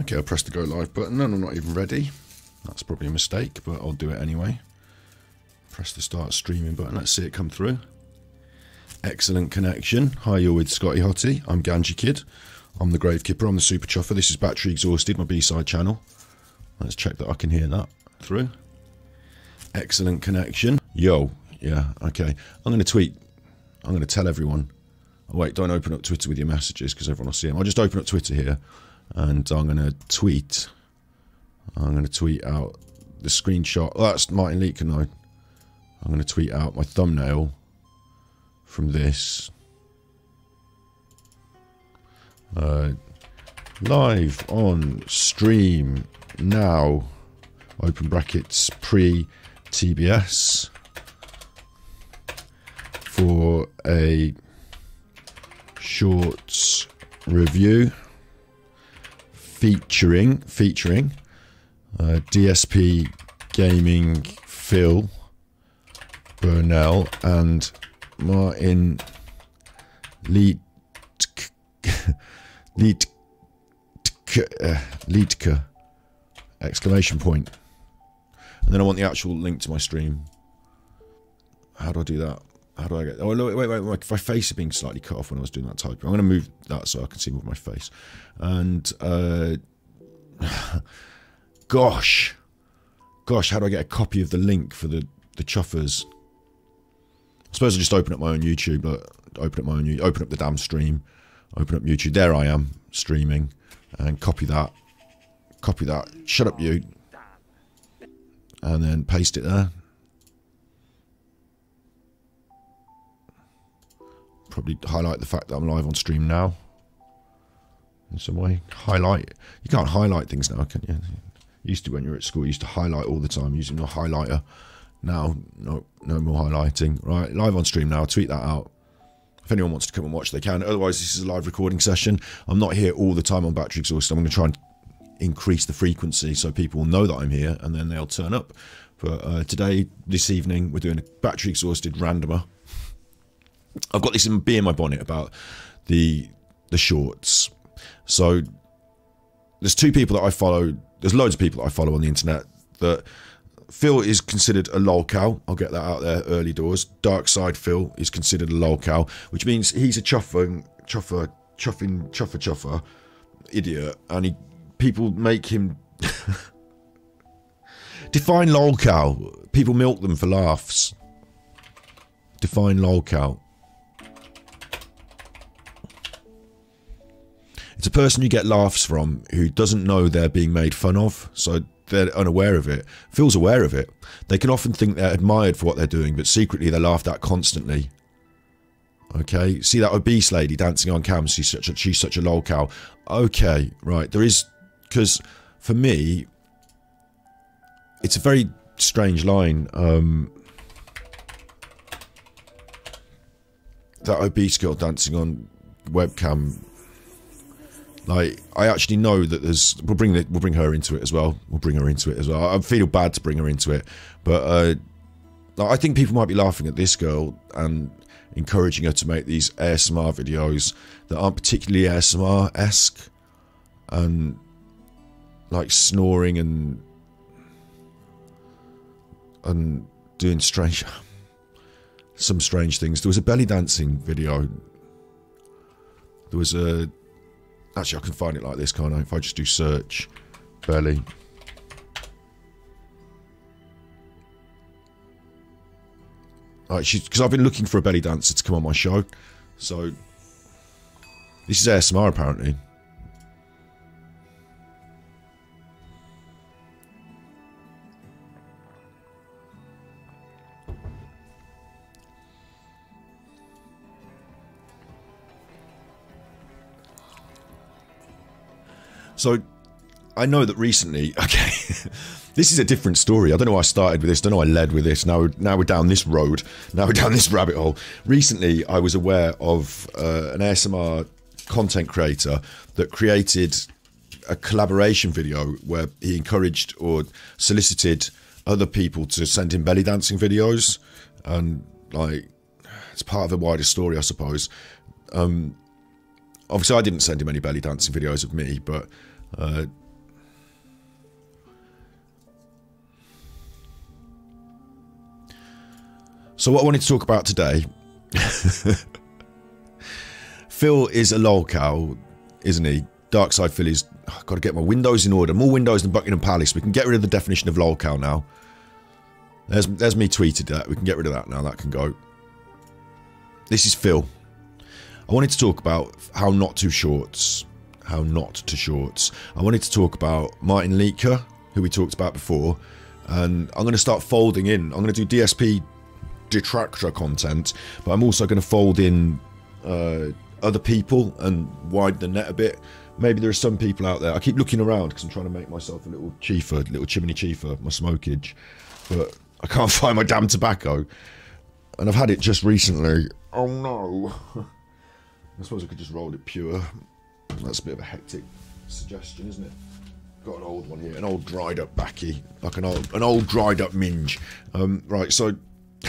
Okay, I pressed the go live button and I'm not even ready. That's probably a mistake, but I'll do it anyway. Press the start streaming button. Let's see it come through. Excellent connection. Hi, you're with Scotty Hottie. I'm Ganjikidd. I'm the Grave Kipper. I'm the Superchuffer. This is Battery Exhausted, my B-side channel. Let's check that I can hear that through. Excellent connection. Yo, yeah, okay. I'm going to tweet. I'm going to tell everyone. Oh, wait, don't open up Twitter with your messages because everyone will see them. I'll just open up Twitter here and I'm going to tweet. I'm going to tweet out the screenshot. Oh, that's Martin Liedtke and I. I'm going to tweet out my thumbnail from this. Uh, live on stream now. Open brackets pre TBS for a shorts review featuring featuring uh, DSP Gaming Phil Burnell and Martin Leet Liedtke exclamation point. And then I want the actual link to my stream. How do I do that how do I get oh wait wait wait my face is being slightly cut off when I was doing that typing I'm going to move that so I can see more of my face and uh gosh gosh how do I get a copy of the link for the the chuffers I suppose I just open up my own YouTube, open up my own, open up the damn stream, open up YouTube. There I am streaming, and copy that, copy that. Shut up, you, and then paste it there. Probably highlight the fact that I'm live on stream now. In some way, highlight. You can't highlight things now, can you? Used to when you were at school, you used to highlight all the time using a highlighter. Now, no, no more highlighting. Right, live on stream now. Tweet that out. If anyone wants to come and watch, they can. Otherwise, this is a live recording session. I'm not here all the time on Battery Exhausted. I'm going to try and increase the frequency so people will know that I'm here and then they'll turn up. But uh, today, this evening, we're doing a Battery Exhausted randomer. I've got this in, bee in my bonnet about the the shorts. So there's two people that I follow. There's loads of people that I follow on the internet that Phil is considered a lolcow. I'll get that out there early doors. DarksydePhil is considered a lolcow, which means he's a chuffing, chuffer, chuffing, chuffer, chuffer idiot, and he people make him define lolcow. People milk them for laughs. Define lolcow. A person you get laughs from who doesn't know they're being made fun of, so they're unaware of it. feels aware of it. They can often think they're admired for what they're doing, but secretly they're laughed at constantly. Okay, see that obese lady dancing on cam? She's such a she's such a lol cow. Okay, right. There is because for me, it's a very strange line. Um, that obese girl dancing on webcam like I actually know that there's we'll bring the, we'll bring her into it as well. We'll bring her into it as well. I feel bad to bring her into it, but uh, I think people might be laughing at this girl and encouraging her to make these ASMR videos that aren't particularly ASMR esque and like snoring and and doing strange some strange things. There was a belly dancing video. There was a Actually, I can find it like this, can't I? If I just do search belly. Because I've been looking for a belly dancer to come on my show. So, this is ASMR apparently. So I know that recently, okay, this is a different story. I don't know why I started with this. Don't know why I led with this. Now, now we're down this road. Now we're down this rabbit hole. Recently, I was aware of uh, an ASMR content creator that created a collaboration video where he encouraged or solicited other people to send him belly dancing videos, and like it's part of a wider story, I suppose. Um, obviously, I didn't send him any belly dancing videos of me, but uh, so, what I wanted to talk about today Phil is a lol cow, isn't he? DarksydePhil is. I've got to get my windows in order. More windows than Buckingham Palace. We can get rid of the definition of lol cow now. There's, there's me tweeted that. We can get rid of that now. That can go. This is Phil. I wanted to talk about how not too shorts how not to shorts. I wanted to talk about Martin Liedtke, who we talked about before. And I'm going to start folding in. I'm going to do DSP detractor content, but I'm also going to fold in uh, other people and widen the net a bit. Maybe there are some people out there. I keep looking around because I'm trying to make myself a little chiefer, a little chimney chiefer, my smokage, but I can't find my damn tobacco, and I've had it just recently. Oh no! I suppose I could just roll it pure. That's a bit of a hectic suggestion, isn't it? Got an old one here, an old dried up backy, like an old an old dried up minge. Um, right, so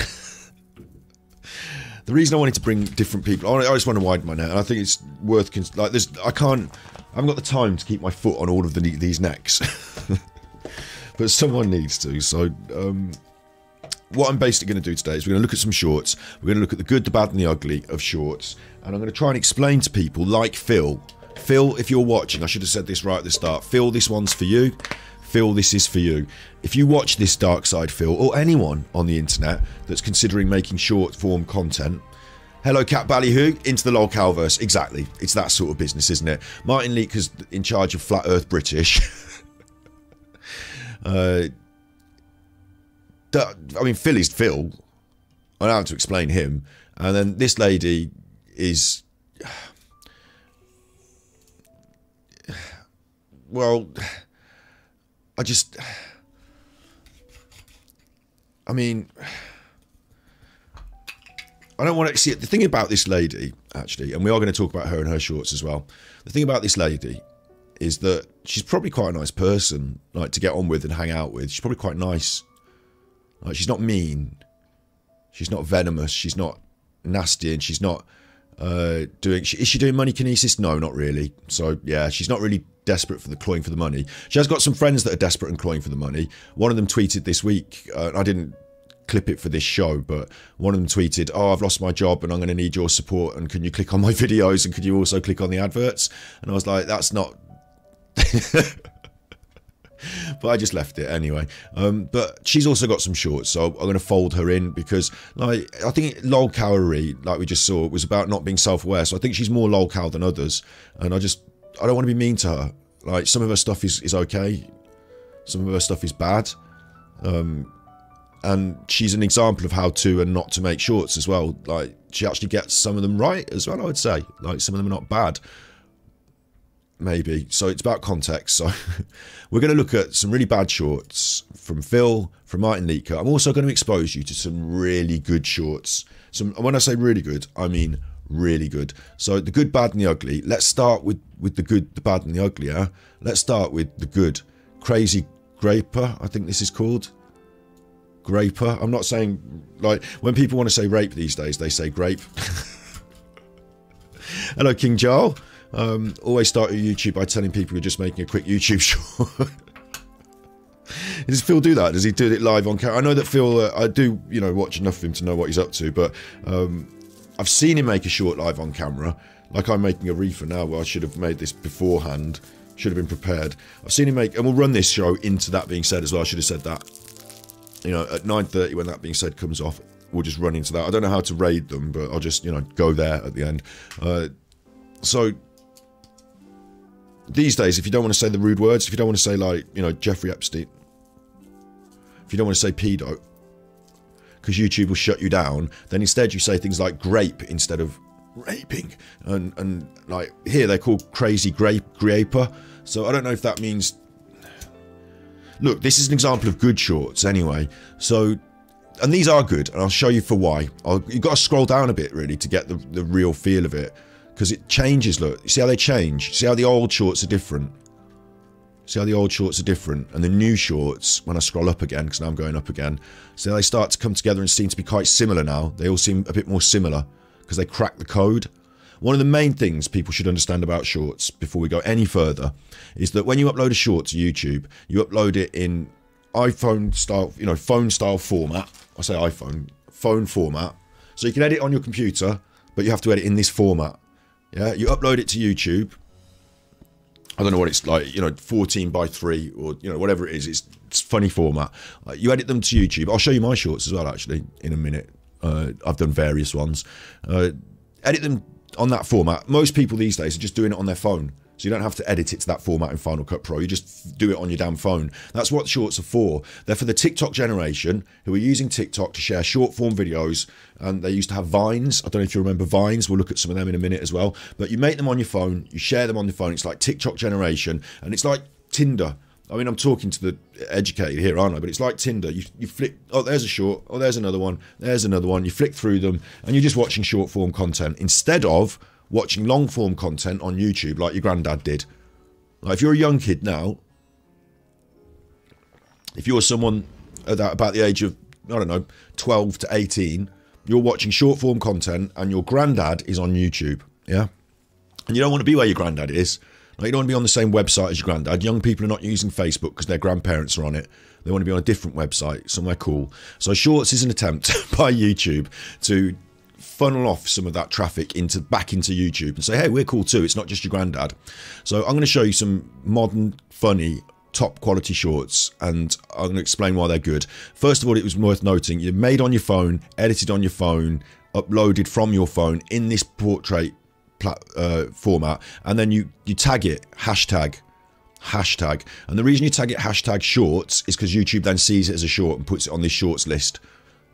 the reason I wanted to bring different people, I just want to widen my net, and I think it's worth like this. I can't, I haven't got the time to keep my foot on all of the these necks, but someone needs to. So, um, what I'm basically going to do today is we're going to look at some shorts. We're going to look at the good, the bad, and the ugly of shorts, and I'm going to try and explain to people like Phil. Phil, if you're watching, I should have said this right at the start. Phil, this one's for you. Phil, this is for you. If you watch this DarksydePhil, or anyone on the internet that's considering making short form content, hello Cat Ballyhoo, into the lolcowverse. Exactly. It's that sort of business, isn't it? Martin Liedtke's in charge of Flat Earth British. uh, I mean, Phil is Phil. I don't have to explain him. And then this lady is. Well, I just. I mean. I don't want to see it. The thing about this lady, actually, and we are going to talk about her and her shorts as well. The thing about this lady is that she's probably quite a nice person, like to get on with and hang out with. She's probably quite nice. Like she's not mean. She's not venomous. She's not nasty, and she's not uh, doing. Is she doing money kinesis? No, not really. So yeah, she's not really desperate for the clawing for the money. She has got some friends that are desperate and clawing for the money. One of them tweeted this week. Uh, I didn't clip it for this show, but one of them tweeted, "Oh, I've lost my job and I'm going to need your support. And can you click on my videos and could you also click on the adverts?" And I was like, "That's not." but I just left it anyway. Um, but she's also got some shorts, so I'm going to fold her in because, like, I think low calorie, like we just saw, was about not being self-aware. So I think she's more lolcow than others, and I just I don't want to be mean to her. Like some of her stuff is is okay, some of her stuff is bad, um, and she's an example of how to and not to make shorts as well. Like she actually gets some of them right as well. I would say, like some of them are not bad maybe. So it's about context. So we're going to look at some really bad shorts from Phil, from Martin Liedtke. I'm also going to expose you to some really good shorts. Some when I say really good, I mean really good. So the good, bad, and the ugly. Let's start with with the good, the bad, and the ugly. Let's start with the good. Crazy Graper, I think this is called. Graper. I'm not saying like when people want to say rape these days, they say grape. Hello, King Joel. Um, always start your YouTube by telling people you're just making a quick YouTube short. Does Phil do that? Does he do it live on camera? I know that Phil, uh, I do, you know, watch enough of him to know what he's up to, but um, I've seen him make a short live on camera. Like I'm making a reefer now, where I should have made this beforehand, should have been prepared. I've seen him make, and we'll run this show into that being said as well. I should have said that. You know, at 9:30 when that being said comes off, we'll just run into that. I don't know how to raid them, but I'll just, you know, go there at the end. Uh, so these days, if you don't want to say the rude words, if you don't want to say like, you know, Jeffrey Epstein, if you don't want to say pedo, because YouTube will shut you down, then instead you say things like grape instead of raping. And and like here they're called crazy grape graper. So I don't know if that means Look, this is an example of good shorts anyway. So and these are good, and I'll show you for why. I'll, you've got to scroll down a bit really to get the, the real feel of it because it changes. Look, see how they change? See how the old shorts are different? See how the old shorts are different? And the new shorts, when I scroll up again, because now I'm going up again, so they start to come together and seem to be quite similar now. They all seem a bit more similar because they crack the code. One of the main things people should understand about shorts before we go any further is that when you upload a short to YouTube, you upload it in iPhone style, you know, phone style format. I say iPhone, phone format. So you can edit on your computer, but you have to edit in this format. Yeah, you upload it to YouTube. I don't know what it's like, you know, 14 by 3 or, you know, whatever it is. It's, it's funny format. Uh, you edit them to YouTube. I'll show you my shorts as well, actually, in a minute. Uh, I've done various ones. Uh, edit them on that format. Most people these days are just doing it on their phone. So you don't have to edit it to that format in Final Cut Pro. You just do it on your damn phone. That's what shorts are for. They're for the TikTok generation who are using TikTok to share short form videos. And they used to have Vines. I don't know if you remember Vines. We'll look at some of them in a minute as well. But you make them on your phone, you share them on your phone. It's like TikTok generation. And it's like Tinder. I mean, I'm talking to the educated here, aren't I? But it's like Tinder. You, you flick, oh, there's a short, oh, there's another one, there's another one. You flick through them and you're just watching short form content instead of watching long form content on YouTube like your granddad did. Like if you're a young kid now, if you're someone about the age of, I don't know, 12 to 18, you're watching short form content and your granddad is on YouTube. Yeah. And you don't want to be where your granddad is. Like you don't want to be on the same website as your granddad. Young people are not using Facebook because their grandparents are on it. They want to be on a different website, somewhere cool. So Shorts is an attempt by YouTube to funnel off some of that traffic into back into YouTube and say, hey, we're cool too. It's not just your granddad. So I'm going to show you some modern, funny, top quality shorts and I'm going to explain why they're good. First of all, it was worth noting you're made on your phone, edited on your phone, uploaded from your phone in this portrait uh, format, and then you you tag it hashtag hashtag. And the reason you tag it hashtag shorts is because YouTube then sees it as a short and puts it on this shorts list.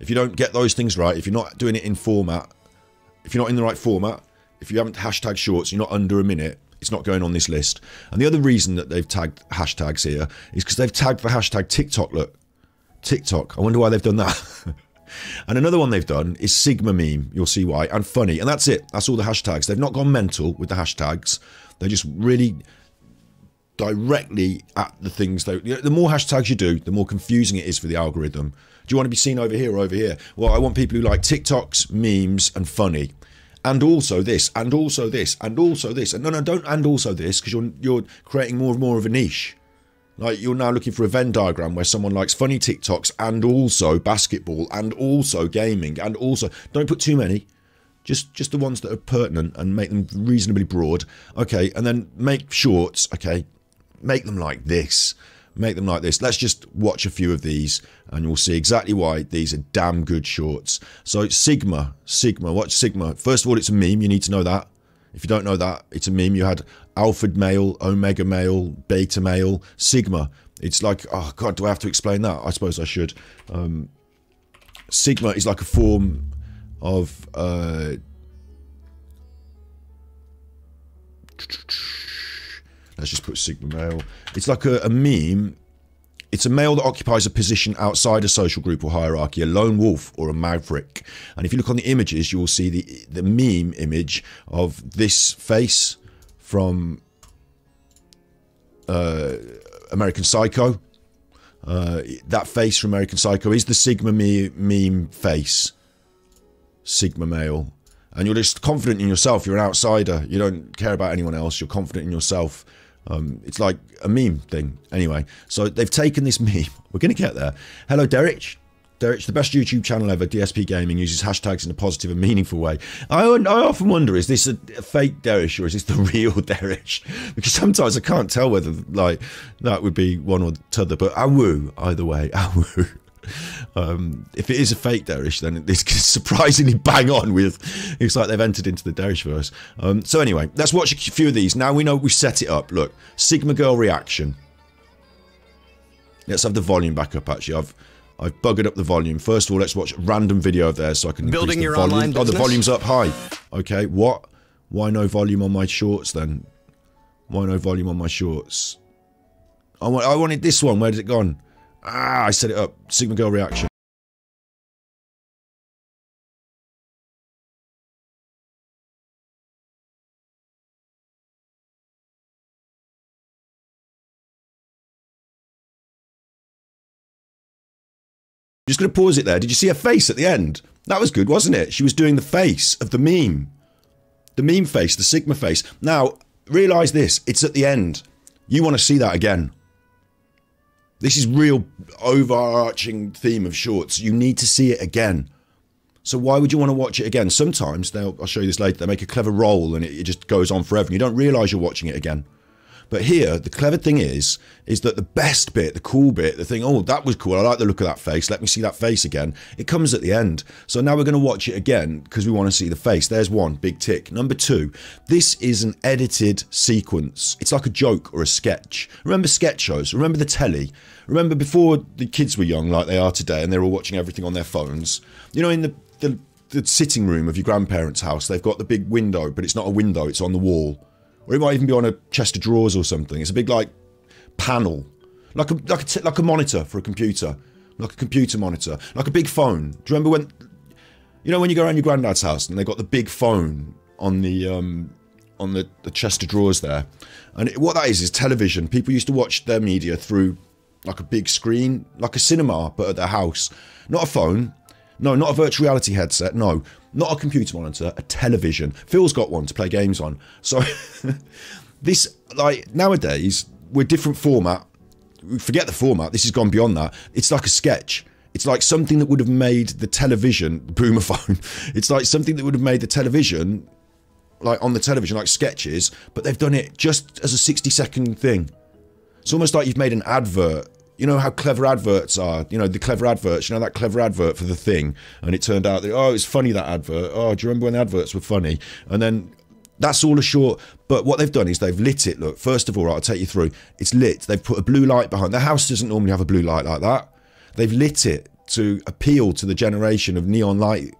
If you don't get those things right, if you're not doing it in format, if you're not in the right format, if you haven't hashtag shorts, you're not under a minute, it's not going on this list. And the other reason that they've tagged hashtags here is because they've tagged the hashtag TikTok. Look, TikTok. I wonder why they've done that. and another one they've done is Sigma meme. You'll see why. And funny. And that's it. That's all the hashtags. They've not gone mental with the hashtags. They're just really directly at the things that the more hashtags you do, the more confusing it is for the algorithm. Do you want to be seen over here or over here? Well, I want people who like TikToks, memes, and funny. And also this, and also this, and also this. And no, no, don't and also this, because you're you're creating more and more of a niche. Like you're now looking for a Venn diagram where someone likes funny TikToks and also basketball and also gaming and also don't put too many. Just just the ones that are pertinent and make them reasonably broad. Okay, and then make shorts, okay. Make them like this make them like this. Let's just watch a few of these and you'll see exactly why these are damn good shorts. So Sigma, Sigma, watch Sigma. First of all, it's a meme. You need to know that. If you don't know that, it's a meme. You had alpha male, omega male, beta male, Sigma. It's like, oh God, do I have to explain that? I suppose I should. Um, Sigma is like a form of... Uh, Let's just put Sigma male. It's like a, a meme. It's a male that occupies a position outside a social group or hierarchy, a lone wolf or a maverick. And if you look on the images, you will see the the meme image of this face from uh, American Psycho. Uh, that face from American Psycho is the Sigma me meme face. Sigma male. And you're just confident in yourself. You're an outsider. You don't care about anyone else. You're confident in yourself. Um, it's like a meme thing. Anyway, so they've taken this meme. We're going to get there. Hello, Derek. Derek, the best YouTube channel ever, DSP Gaming, uses hashtags in a positive and meaningful way. I, I often wonder, is this a, fake Derek or is this the real Derek? Because sometimes I can't tell whether, like, that would be one or the other, but woo either way, woo. Um, if it is a fake Derish, then it's surprisingly bang on with. It's like they've entered into the Derishverse. Um, so anyway, let's watch a few of these. Now we know we set it up. Look, Sigma Girl reaction. Let's have the volume back up. Actually, I've I've buggered up the volume. First of all, let's watch a random video of theirs so I can building your volume. online business. Oh, the volume's up high. Okay, what? Why no volume on my shorts then? Why no volume on my shorts? I want. I wanted this one. Where did it gone? Ah, I set it up. Sigma Girl reaction. Just going to pause it there. Did you see her face at the end? That was good, wasn't it? She was doing the face of the meme. The meme face, the Sigma face. Now, realise this. It's at the end. You want to see that again. This is real overarching theme of shorts. You need to see it again. So why would you want to watch it again? Sometimes they'll I'll show you this later. They make a clever roll and it, it just goes on forever. And you don't realise you're watching it again. But here, the clever thing is, is that the best bit, the cool bit, the thing, oh, that was cool. I like the look of that face. Let me see that face again. It comes at the end. So now we're going to watch it again because we want to see the face. There's one big tick. Number two, this is an edited sequence. It's like a joke or a sketch. Remember sketch shows? Remember the telly? Remember before the kids were young, like they are today, and they're all watching everything on their phones? You know, in the, the, the sitting room of your grandparents' house, they've got the big window, but it's not a window, it's on the wall or it might even be on a chest of drawers or something. It's a big like panel, like a like a like a monitor for a computer, like a computer monitor, like a big phone. Do you remember when, you know, when you go around your granddad's house and they got the big phone on the um on the, the chest of drawers there, and it, what that is is television. People used to watch their media through like a big screen, like a cinema, but at their house, not a phone. No, not a virtual reality headset. No, not a computer monitor, a television. Phil's got one to play games on. So this, like nowadays, we're different format. Forget the format. This has gone beyond that. It's like a sketch. It's like something that would have made the television boomer phone. It's like something that would have made the television, like on the television, like sketches. But they've done it just as a sixty-second thing. It's almost like you've made an advert you know how clever adverts are. You know the clever adverts. You know that clever advert for the thing, and it turned out that oh, it's funny that advert. Oh, do you remember when the adverts were funny? And then that's all a short. But what they've done is they've lit it. Look, first of all, I'll take you through. It's lit. They've put a blue light behind. The house doesn't normally have a blue light like that. They've lit it to appeal to the generation of neon light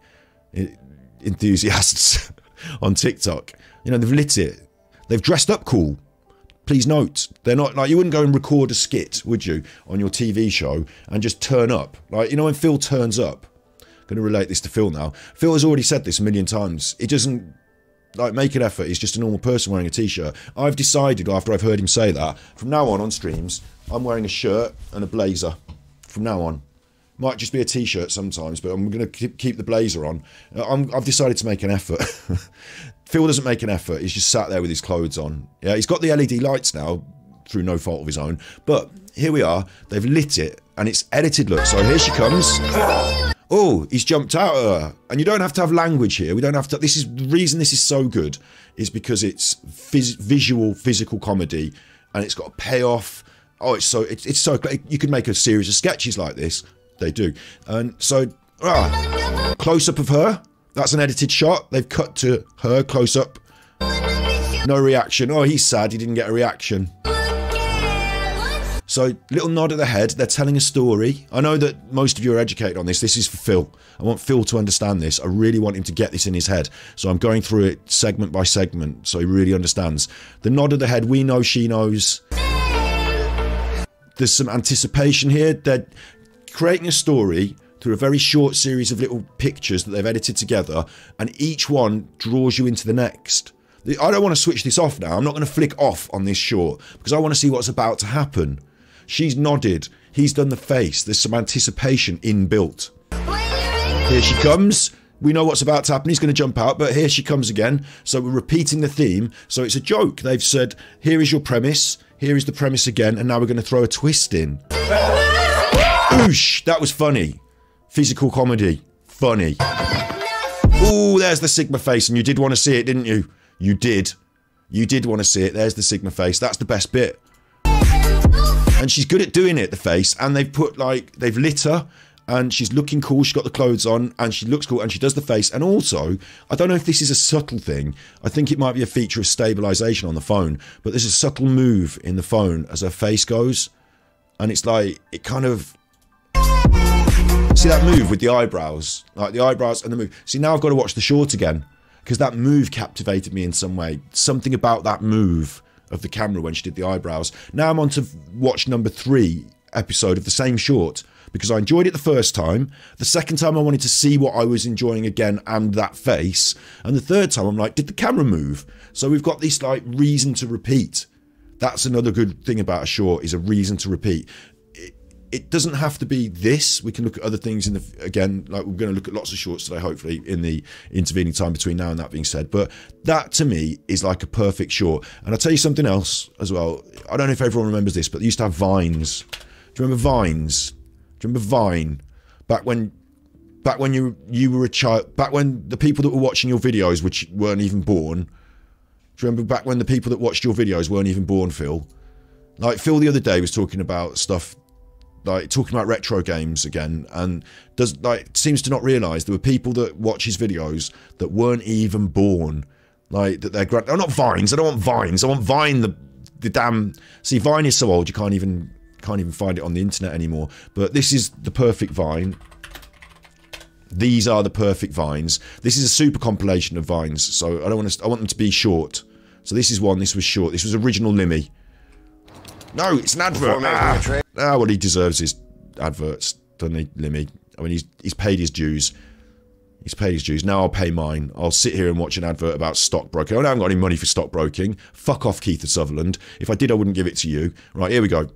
enthusiasts on TikTok. You know they've lit it. They've dressed up cool please note they're not like you wouldn't go and record a skit would you on your tv show and just turn up? Like you know when phil turns up? I'm going to relate this to phil now. Phil has already said this a million times. It doesn't like make an effort. He's just a normal person wearing a t-shirt. I've decided after i've heard him say that from now on on streams i'm wearing a shirt and a blazer from now on. Might just be a t-shirt sometimes but i'm going to keep the blazer on. Uh, I have decided to make an effort Phil doesn't make an effort. He's just sat there with his clothes on. Yeah, he's got the LED lights now through no fault of his own. But here we are. They've lit it and it's edited look. So here she comes. Oh, he's jumped out at her. And you don't have to have language here. We don't have to. This is the reason this is so good is because it's phys visual, physical comedy and it's got a payoff. Oh, it's so it's, it's so you could make a series of sketches like this. They do. And so, ah, close up of her. That's an edited shot. They've cut to her close up. No reaction. Oh, he's sad. He didn't get a reaction. So, little nod at the head. They're telling a story. I know that most of you are educated on this. This is for Phil. I want Phil to understand this. I really want him to get this in his head. So, I'm going through it segment by segment so he really understands. The nod of the head, we know she knows. There's some anticipation here. They're creating a story through a very short series of little pictures that they've edited together, and each one draws you into the next. I don't want to switch this off now. I'm not going to flick off on this short because I want to see what's about to happen. She's nodded. He's done the face. There's some anticipation inbuilt. Here she comes. We know what's about to happen. He's going to jump out, but here she comes again. So we're repeating the theme. So it's a joke. They've said, here is your premise. Here is the premise again. And now we're going to throw a twist in. Oosh, that was funny. Physical comedy. Funny. Ooh, there's the Sigma face, and you did want to see it, didn't you? You did. You did want to see it. There's the Sigma face. That's the best bit. And she's good at doing it, the face. And they've put, like, they've lit her, and she's looking cool. She's got the clothes on, and she looks cool, and she does the face. And also, I don't know if this is a subtle thing. I think it might be a feature of stabilization on the phone, but there's a subtle move in the phone as her face goes. And it's like, it kind of See that move with the eyebrows? Like the eyebrows and the move. See, now I've got to watch the short again because that move captivated me in some way. Something about that move of the camera when she did the eyebrows. Now I'm on to watch number three episode of the same short because I enjoyed it the first time. The second time I wanted to see what I was enjoying again and that face. And the third time I'm like, did the camera move? So we've got this like reason to repeat. That's another good thing about a short is a reason to repeat it doesn't have to be this. We can look at other things in the again, like we're going to look at lots of shorts today, hopefully in the intervening time between now and that being said. But that to me is like a perfect short. And I'll tell you something else as well. I don't know if everyone remembers this, but they used to have vines. Do you remember vines? Do you remember Vine? Back when back when you you were a child, back when the people that were watching your videos which weren't even born. Do you remember back when the people that watched your videos weren't even born, Phil? Like Phil the other day was talking about stuff like talking about retro games again and does like seems to not realize there were people that watch his videos that weren't even born like that they're grand oh not vines i don't want vines i want vine the the damn see vine is so old you can't even can't even find it on the internet anymore but this is the perfect vine. These are the perfect vines. This is a super compilation of vines so i don't want to i want them to be short. So this is one this was short. This was original limmy no, it's an advert. Ah, ah, well, he deserves his adverts, doesn't he, Limmy? I mean, he's he's paid his dues. He's paid his dues. Now I'll pay mine. I'll sit here and watch an advert about stockbroking. I haven't got any money for stockbroking. Fuck off, Keith of Sutherland. If I did, I wouldn't give it to you. Right, here we go.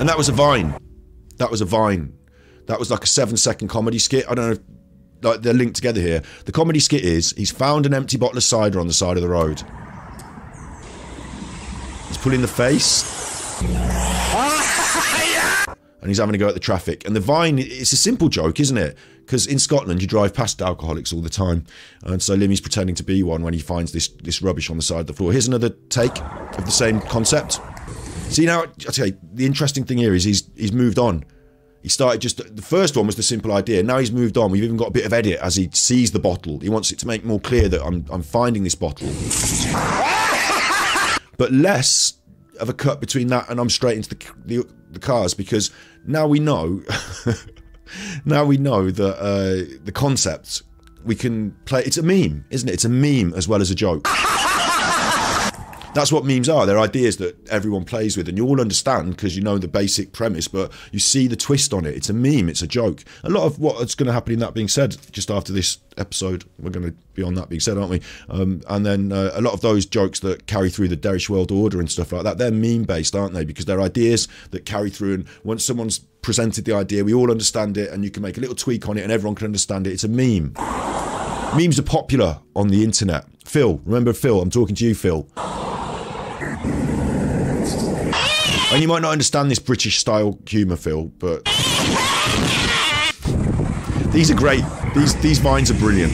And that was a vine. That was a vine. That was like a seven second comedy skit. I don't know if like they're linked together here. The comedy skit is he's found an empty bottle of cider on the side of the road. He's pulling the face. and he's having a go at the traffic. And the vine, it's a simple joke, isn't it? Because in Scotland, you drive past alcoholics all the time. And so Limmy's pretending to be one when he finds this, this rubbish on the side of the floor. Here's another take of the same concept. See now, you, the interesting thing here is he's he's moved on. He started just the first one was the simple idea. Now he's moved on. We've even got a bit of edit as he sees the bottle. He wants it to make more clear that I'm I'm finding this bottle, but less of a cut between that and I'm straight into the the, the cars because now we know. now we know that uh, the concept we can play. It's a meme, isn't it? It's a meme as well as a joke. That's what memes are. They're ideas that everyone plays with, and you all understand because you know the basic premise, but you see the twist on it. It's a meme, it's a joke. A lot of what's going to happen in that being said, just after this episode, we're going to be on that being said, aren't we? Um, and then uh, a lot of those jokes that carry through the Derish World Order and stuff like that, they're meme based, aren't they? Because they're ideas that carry through, and once someone's presented the idea, we all understand it, and you can make a little tweak on it, and everyone can understand it. It's a meme. Memes are popular on the internet. Phil, remember Phil? I'm talking to you, Phil. And you might not understand this British style humour, Phil, but these are great. These these vines are brilliant.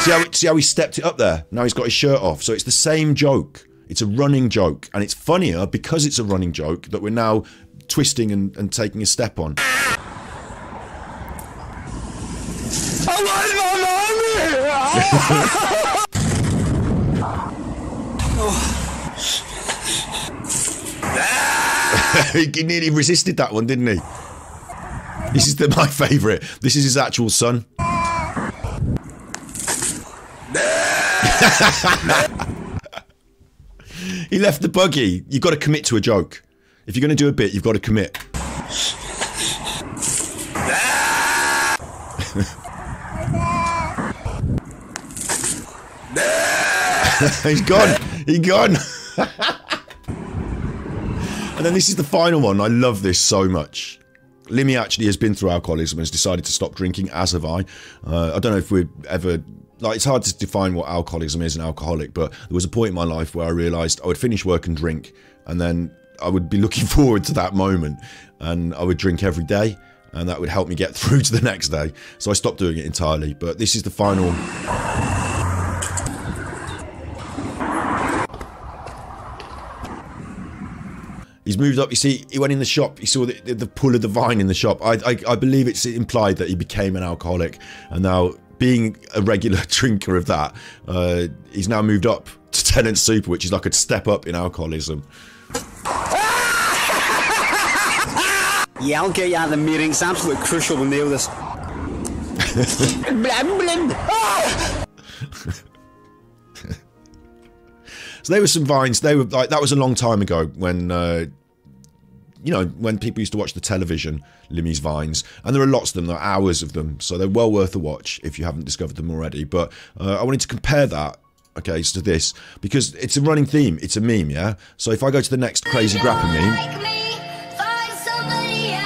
See how, see how he stepped it up there? Now he's got his shirt off. So it's the same joke. It's a running joke. And it's funnier because it's a running joke that we're now twisting and, and taking a step on. he nearly resisted that one, didn't he? This is the, my favourite. This is his actual son. he left the buggy. You've got to commit to a joke. If you're going to do a bit, you've got to commit. He's gone. He's gone. And then this is the final one. I love this so much. Limmy actually has been through alcoholism and has decided to stop drinking, as have I. Uh, I don't know if we'd ever like it's hard to define what alcoholism is and alcoholic, but there was a point in my life where I realised I would finish work and drink, and then I would be looking forward to that moment, and I would drink every day, and that would help me get through to the next day. So I stopped doing it entirely. But this is the final He's moved up. You see, he went in the shop. He saw the, the, the pull of the vine in the shop. I, I, I believe it's implied that he became an alcoholic, and now being a regular drinker of that, uh, he's now moved up to Tennent Super, which is like a step up in alcoholism. Yeah, I'll get you out of the meeting. It's absolutely crucial to nail this. So there were some vines. They were like that was a long time ago when. Uh, you know, when people used to watch the television, Limmy's Vines, and there are lots of them, there are hours of them, so they're well worth a watch if you haven't discovered them already. But uh, I wanted to compare that, okay, to this, because it's a running theme, it's a meme, yeah? So if I go to the next crazy grapper meme.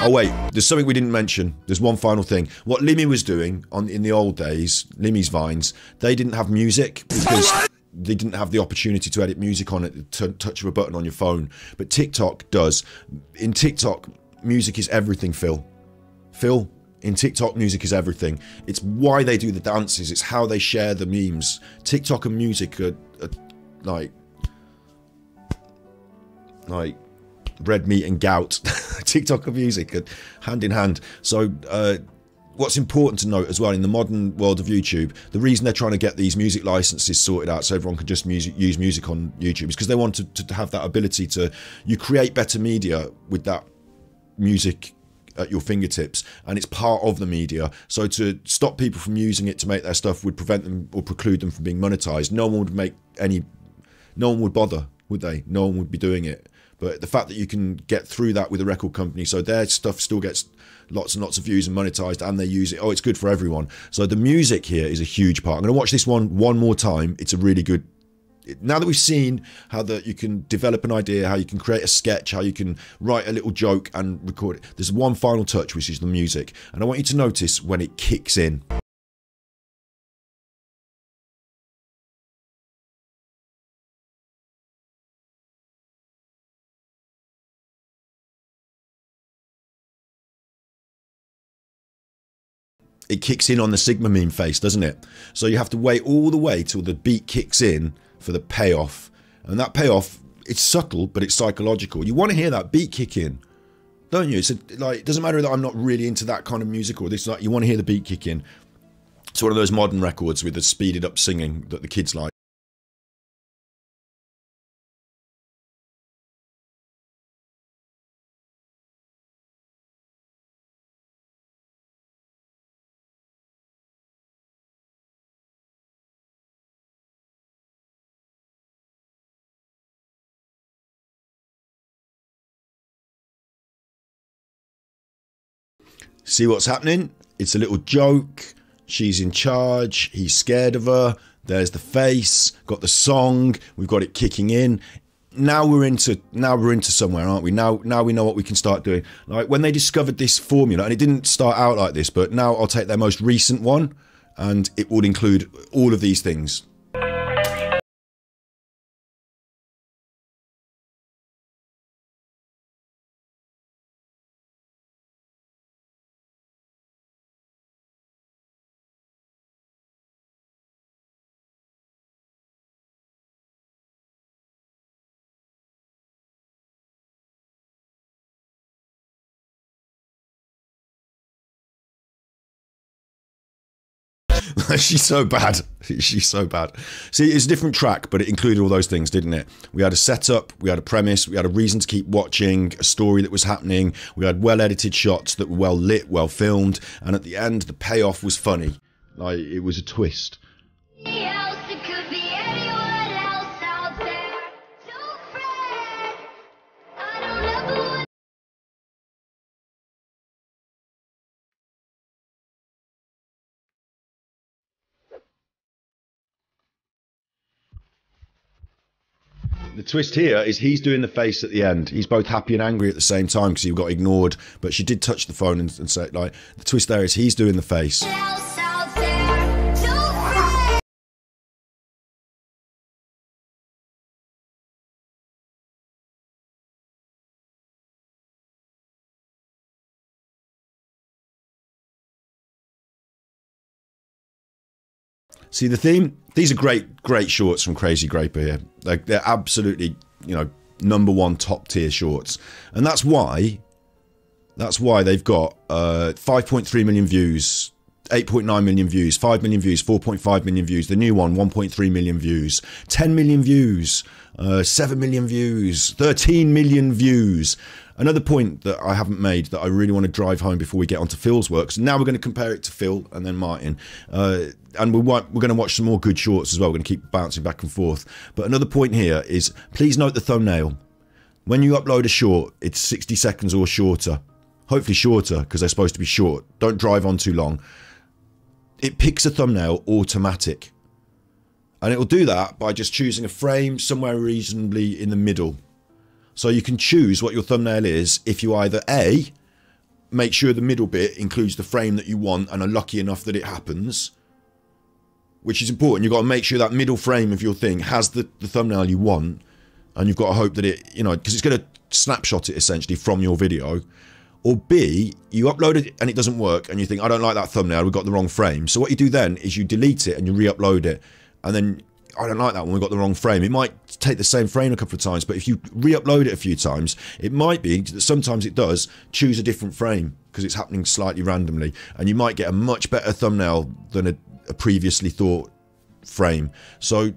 Oh wait, there's something we didn't mention. There's one final thing. What Limmy was doing on in the old days, Limmy's Vines, they didn't have music because they didn't have the opportunity to edit music on it to touch of a button on your phone. But tiktok does. In tiktok music is everything phil. Phil in tiktok music is everything. It's why they do the dances. It's how they share the memes. Tiktok and music are, are like like red meat and gout. Tiktok and music are hand in hand. So uh what's important to note as well in the modern world of YouTube, the reason they're trying to get these music licenses sorted out so everyone can just music, use music on YouTube is because they want to, to have that ability to you create better media with that music at your fingertips and it's part of the media. So to stop people from using it to make their stuff would prevent them or preclude them from being monetized. No one would make any no one would bother would they? No one would be doing it. But the fact that you can get through that with a record company so their stuff still gets lots and lots of views and monetized and they use it. Oh, it's good for everyone. So the music here is a huge part. I'm going to watch this one one more time. It's a really good now that we've seen how that you can develop an idea, how you can create a sketch, how you can write a little joke and record it, there's one final touch, which is the music. And I want you to notice when it kicks in. It kicks in on the Sigma meme face, doesn't it? So you have to wait all the way till the beat kicks in for the payoff. And that payoff, it's subtle, but it's psychological. You want to hear that beat kick in, don't you? It's a, like it doesn't matter that I'm not really into that kind of music or this. Like you want to hear the beat kick in. It's one of those modern records with the speeded up singing that the kids like. See what's happening? It's a little joke. She's in charge. He's scared of her. There's the face. Got the song. We've got it kicking in. Now we're into now we're into somewhere, aren't we? Now now we know what we can start doing. Like when they discovered this formula, and it didn't start out like this, but now I'll take their most recent one, and it would include all of these things. She's so bad. She's so bad. See, it's a different track, but it included all those things, didn't it? We had a setup, we had a premise, we had a reason to keep watching, a story that was happening, we had well edited shots that were well lit, well filmed, and at the end, the payoff was funny. Like, it was a twist. The twist here is he's doing the face at the end. He's both happy and angry at the same time because he got ignored. But she did touch the phone and, and say like the twist there is he's doing the face. See the theme? These are great, great shorts from Crazy Graper here. They're, they're absolutely, you know, number one top tier shorts, and that's why, that's why they've got uh, 5.3 million views. 8.9 million views, 5 million views, 4.5 million views. The new one, 1.3 million views, 10 million views, uh, 7 million views, 13 million views. Another point that I haven't made that I really want to drive home before we get onto Phil's work. works. Now we're going to compare it to Phil and then Martin. Uh, and we're, we're going to watch some more good shorts as well. We're going to keep bouncing back and forth. But another point here is please note the thumbnail. When you upload a short, it's 60 seconds or shorter. Hopefully shorter because they're supposed to be short. Don't drive on too long. It picks a thumbnail automatic. And it will do that by just choosing a frame somewhere reasonably in the middle so you can choose what your thumbnail is if you either A, make sure the middle bit includes the frame that you want and are lucky enough that it happens, which is important. You've got to make sure that middle frame of your thing has the, the thumbnail you want, and you've got to hope that it, you know, because it's going to snapshot it essentially from your video. Or B, you upload it and it doesn't work, and you think, I don't like that thumbnail, we've got the wrong frame. So what you do then is you delete it and you re-upload it, and then I don't like that one, we've got the wrong frame. It might take the same frame a couple of times, but if you re-upload it a few times, it might be that sometimes it does choose a different frame because it's happening slightly randomly, and you might get a much better thumbnail than a, a previously thought frame. So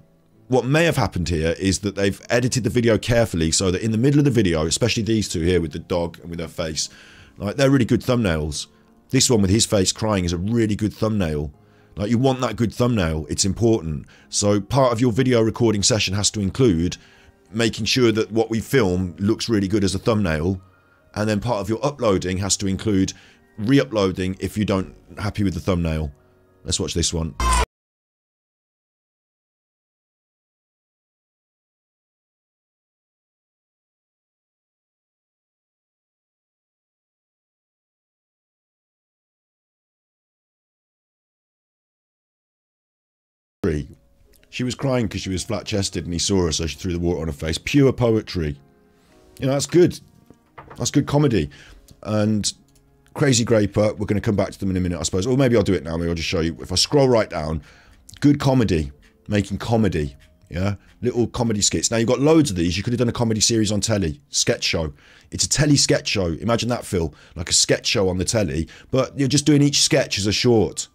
what may have happened here is that they've edited the video carefully so that in the middle of the video, especially these two here with the dog and with her face, like they're really good thumbnails. This one with his face crying is a really good thumbnail. Like you want that good thumbnail, it's important. So part of your video recording session has to include making sure that what we film looks really good as a thumbnail. And then part of your uploading has to include re-uploading if you don't happy with the thumbnail. Let's watch this one. She was crying because she was flat chested and he saw her, so she threw the water on her face. Pure poetry. You know, that's good. That's good comedy. And Crazy Graper, we're going to come back to them in a minute, I suppose. Or maybe I'll do it now. Maybe I'll just show you. If I scroll right down, good comedy, making comedy. Yeah, little comedy skits. Now you've got loads of these. You could have done a comedy series on telly, sketch show. It's a telly sketch show. Imagine that, Phil, like a sketch show on the telly, but you're just doing each sketch as a short.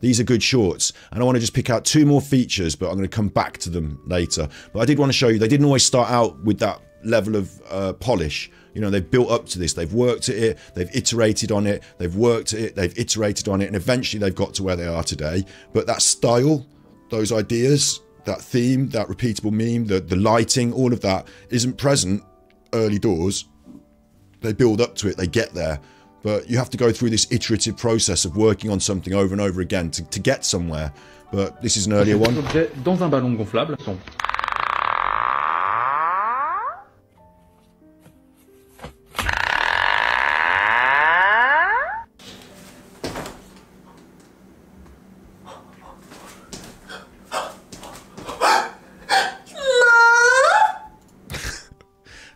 These are good shorts, and I want to just pick out two more features, but I'm going to come back to them later. But I did want to show you, they didn't always start out with that level of uh, polish. You know, they've built up to this, they've worked at it, they've iterated on it, they've worked at it, they've iterated on it, and eventually they've got to where they are today. But that style, those ideas, that theme, that repeatable meme, the, the lighting, all of that isn't present early doors. They build up to it, they get there. But you have to go through this iterative process of working on something over and over again to, to get somewhere. But this is an earlier one. Dans un ballon gonflable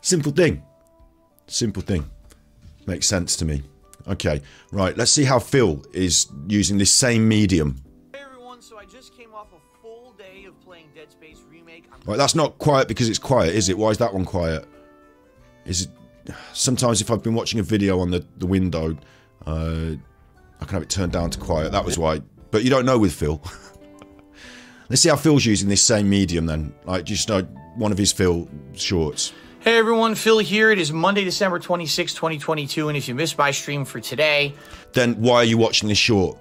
Simple thing. Simple thing. Makes sense to me. Okay, right, let's see how Phil is using this same medium. Hey everyone, so I just came off a full day of playing Dead Space Remake. I'm Right, that's not quiet because it's quiet, is it? Why is that one quiet? Is it... Sometimes if I've been watching a video on the, the window, uh, I can have it turned down to quiet. That was why. But you don't know with Phil. let's see how Phil's using this same medium then. Like, just know one of his Phil shorts. Hey everyone, Phil here. It is Monday, December 26, 2022, and if you missed my stream for today, then why are you watching this short?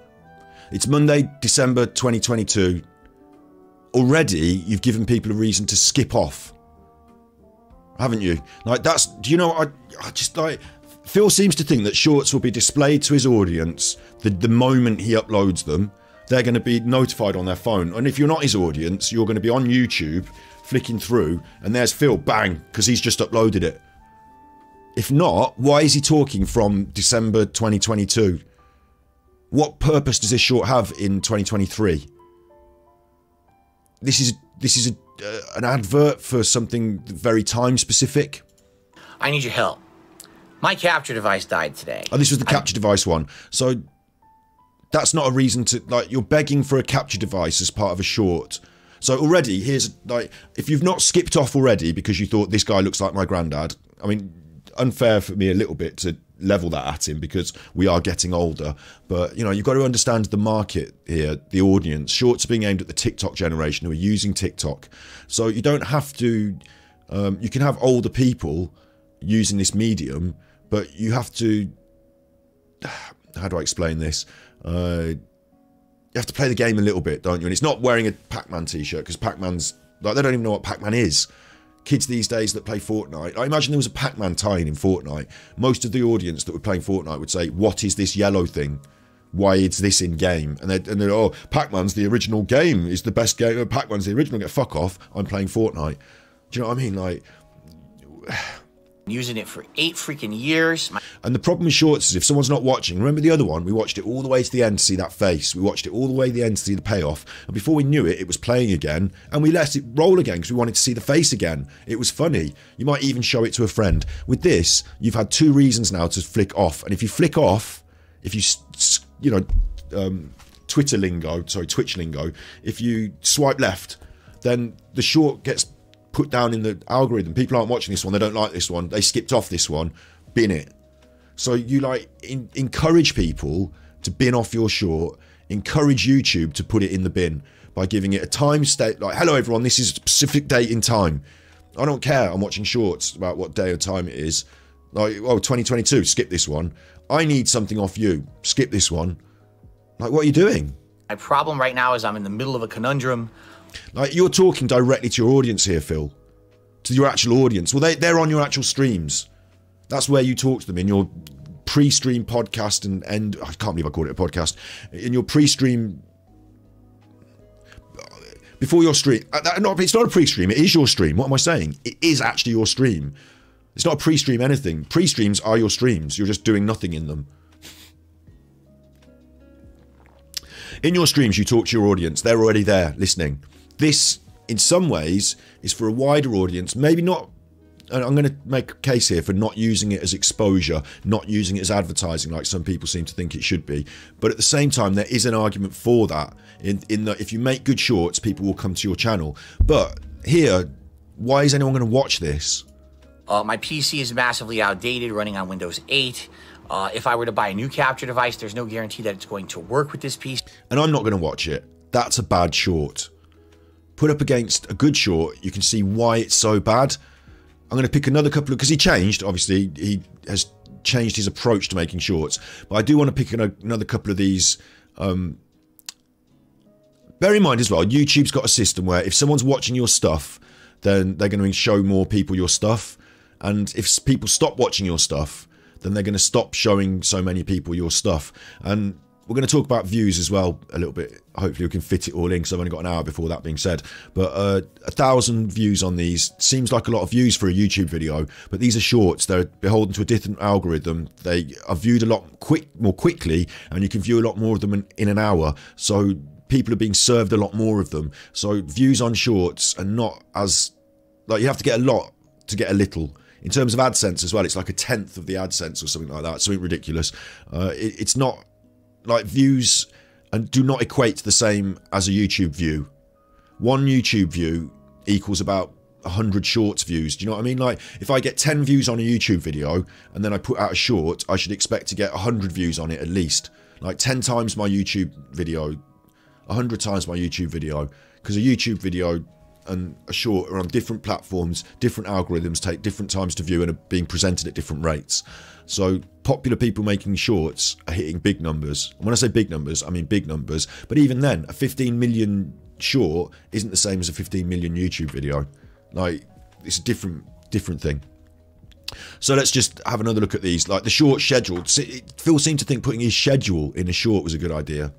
It's Monday, December 2022. Already, you've given people a reason to skip off. Haven't you? Like, that's. Do you know I, I just like. Phil seems to think that shorts will be displayed to his audience the, the moment he uploads them. They're going to be notified on their phone. And if you're not his audience, you're going to be on YouTube flicking through, and there's Phil, bang, because he's just uploaded it. If not, why is he talking from December 2022? What purpose does this short have in 2023? This is this is a, uh, an advert for something very time specific. I need your help. My capture device died today. Oh, this was the capture device one. So that's not a reason to like you're begging for a capture device as part of a short. So already here's like if you've not skipped off already because you thought this guy looks like my granddad. I mean, unfair for me a little bit to level that at him because we are getting older. But you know, you've got to understand the market here, the audience. Shorts being aimed at the TikTok generation who are using TikTok. So you don't have to. Um, you can have older people using this medium, but you have to. How do I explain this? Uh, you have to play the game a little bit, don't you? And it's not wearing a Pac-Man t-shirt because Pac-Man's like they don't even know what Pac-Man is. Kids these days that play Fortnite, I imagine there was a Pac-Man tie-in in Fortnite. Most of the audience that were playing Fortnite would say, "What is this yellow thing? Why is this in game?" And they're, and they're oh, Pac-Man's the original game. Is the best game. Pac-Man's the original. Get fuck off. I'm playing Fortnite. Do you know what I mean? Like using it for eight freaking years. And the problem with shorts is if someone's not watching, remember the other one? We watched it all the way to the end to see that face. We watched it all the way to the end to see the payoff. And before we knew it, it was playing again. And we let it roll again because we wanted to see the face again. It was funny. You might even show it to a friend. With this, you've had two reasons now to flick off. And if you flick off, if you, you know, um, Twitter lingo, sorry, Twitch lingo, if you swipe left, then the short gets put down in the algorithm. People aren't watching this one. They don't like this one. They skipped off this one. Bin it. So you like in, encourage people to bin off your short. Encourage YouTube to put it in the bin by giving it a time state. Like, hello everyone, this is a specific date in time. I don't care. I'm watching shorts about what day or time it is. Like, oh, 2022. Skip this one. I need something off you. Skip this one. Like, what are you doing? my problem right now is I'm in the middle of a conundrum. Like you're talking directly to your audience here, Phil. To your actual audience. Well, they, they're on your actual streams. That's where you talk to them in your pre-stream podcast and end. I can't believe I called it a podcast. In your pre-stream. Before your stream. uh, It's not a pre-stream. It is your stream. What am I saying? It is actually your stream. It's not a pre-stream anything. Pre-streams are your streams. You're just doing nothing in them. in your streams you talk to your audience they're already there listening this in some ways is for a wider audience maybe not and i'm going to make a case here for not using it as exposure not using it as advertising like some people seem to think it should be but at the same time there is an argument for that in in that if you make good shorts people will come to your channel but here why is anyone going to watch this Uh, my PC is massively outdated, running on Windows 8. Uh, if I were to buy a new capture device, there's no guarantee that it's going to work with this PC. and I'm not going to watch it. That's a bad short. Put up against a good short, you can see why it's so bad. I'm going to pick another couple of because he changed. Obviously, he has changed his approach to making shorts. But I do want to pick an, another couple of these. Um, bear in mind as well, YouTube's got a system where if someone's watching your stuff, then they're going to show more people your stuff. And if people stop watching your stuff, then they're going to stop showing so many people your stuff. And we're going to talk about views as well a little bit. Hopefully, we can fit it all in because I've only got an hour before that being said. But uh, a thousand views on these seems like a lot of views for a YouTube video. But these are shorts; they're beholden to a different algorithm. They are viewed a lot quick, more quickly, and you can view a lot more of them in, in an hour. So people are being served a lot more of them. So views on shorts are not as like you have to get a lot to get a little. In terms of AdSense as well, it's like a tenth of the AdSense or something like that. Something ridiculous. Uh, it, it's not like views and do not equate to the same as a YouTube view. One YouTube view equals about 100 shorts views. Do you know what I mean? Like if I get 10 views on a YouTube video and then I put out a short, I should expect to get 100 views on it at least. Like 10 times my YouTube video, 100 times my YouTube video because a YouTube video and a short are on different platforms, different algorithms take different times to view and are being presented at different rates. So popular people making shorts are hitting big numbers. And when I say big numbers, I mean big numbers. But even then, a 15 million short isn't the same as a 15 million YouTube video. Like it's a different different thing. So let's just have another look at these. Like the short schedule. Phil seemed to think putting his schedule in a short was a good idea.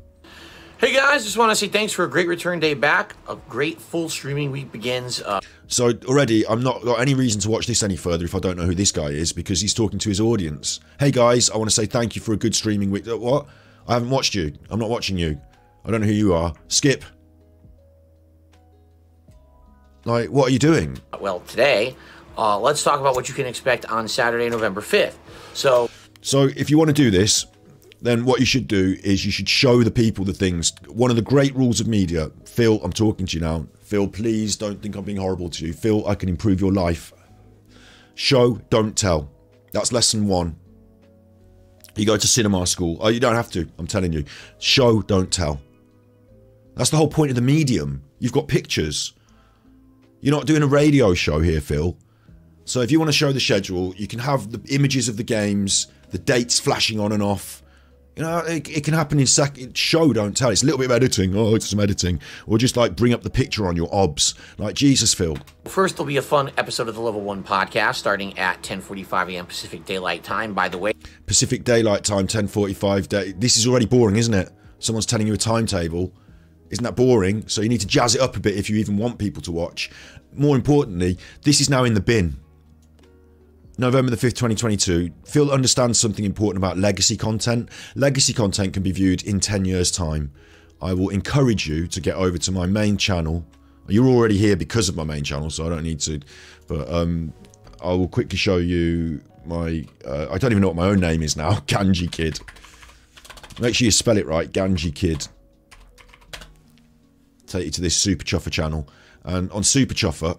Hey guys, just want to say thanks for a great return day back. A great full streaming week begins. Uh, So already, I'm not got any reason to watch this any further if I don't know who this guy is because he's talking to his audience. Hey guys, I want to say thank you for a good streaming week. Uh, What? I haven't watched you. I'm not watching you. I don't know who you are. Skip. Like, what are you doing? well, today, uh, let's talk about what you can expect on Saturday, November 5th. So, So if you want to do this, then what you should do is you should show the people the things. One of the great rules of media, Phil, I'm talking to you now. Phil, please don't think I'm being horrible to you. Phil, I can improve your life. Show, don't tell. That's lesson one. You go to cinema school. Oh, you don't have to. I'm telling you. Show, don't tell. That's the whole point of the medium. You've got pictures. You're not doing a radio show here, Phil. So if you want to show the schedule, you can have the images of the games, the dates flashing on and off. You know, it, it can happen in second. Show, don't tell. It's a little bit of editing. Oh, it's some editing, or just like bring up the picture on your obs, like Jesus, Phil. first, there'll be a fun episode of the Level 1 podcast starting at 10:45 a.m. Pacific Daylight Time. By the way, Pacific Daylight Time, 10:45 day. This is already boring, isn't it? Someone's telling you a timetable. Isn't that boring? So you need to jazz it up a bit if you even want people to watch. More importantly, this is now in the bin. November the 5th, 2022. Phil understands something important about legacy content. Legacy content can be viewed in 10 years' time. I will encourage you to get over to my main channel. You're already here because of my main channel, so I don't need to. But um, I will quickly show you my. Uh, I don't even know what my own name is now. Ganjikidd. Make sure you spell it right. Ganjikidd. Take you to this Superchuffer channel, and on Superchuffer,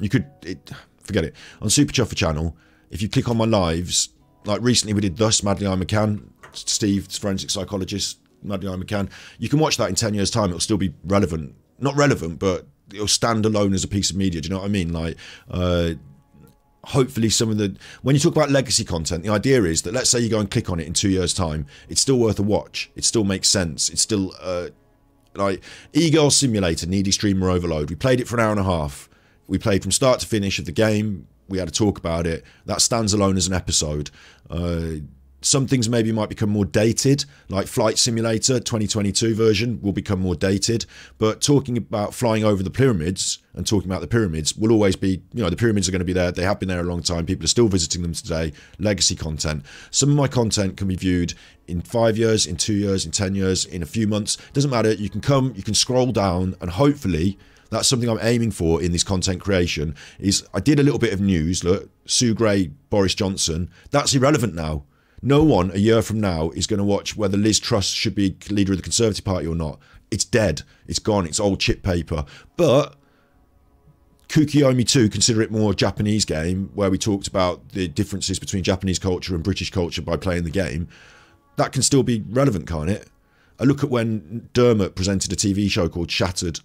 you could it, forget it on Superchuffer channel. If you click on my lives, like recently we did Thus Madeleine McCann, Steve, forensic psychologist, Madeleine McCann. You can watch that in ten years' time. It'll still be relevant. Not relevant, but it'll stand alone as a piece of media. Do you know what I mean? Like. Uh, hopefully some of the when you talk about legacy content the idea is that let's say you go and click on it in two years time it's still worth a watch it still makes sense it's still uh like e-girl simulator needy streamer overload we played it for an hour and a half we played from start to finish of the game we had a talk about it that stands alone as an episode uh some things maybe might become more dated, like Flight Simulator 2022 version will become more dated. But talking about flying over the pyramids and talking about the pyramids will always be, you know, the pyramids are going to be there. They have been there a long time. People are still visiting them today. Legacy content. Some of my content can be viewed in five years, in two years, in 10 years, in a few months. Doesn't matter. You can come, you can scroll down, and hopefully that's something I'm aiming for in this content creation is I did a little bit of news. Look, Sue Gray, Boris Johnson. That's irrelevant now. No one a year from now is going to watch whether Liz Truss should be leader of the Conservative Party or not. It's dead. It's gone. It's old chip paper. But Kukiomi 2, consider it more Japanese game, where we talked about the differences between Japanese culture and British culture by playing the game. That can still be relevant, can't it? I look at when Dermot presented a TV show called Shattered.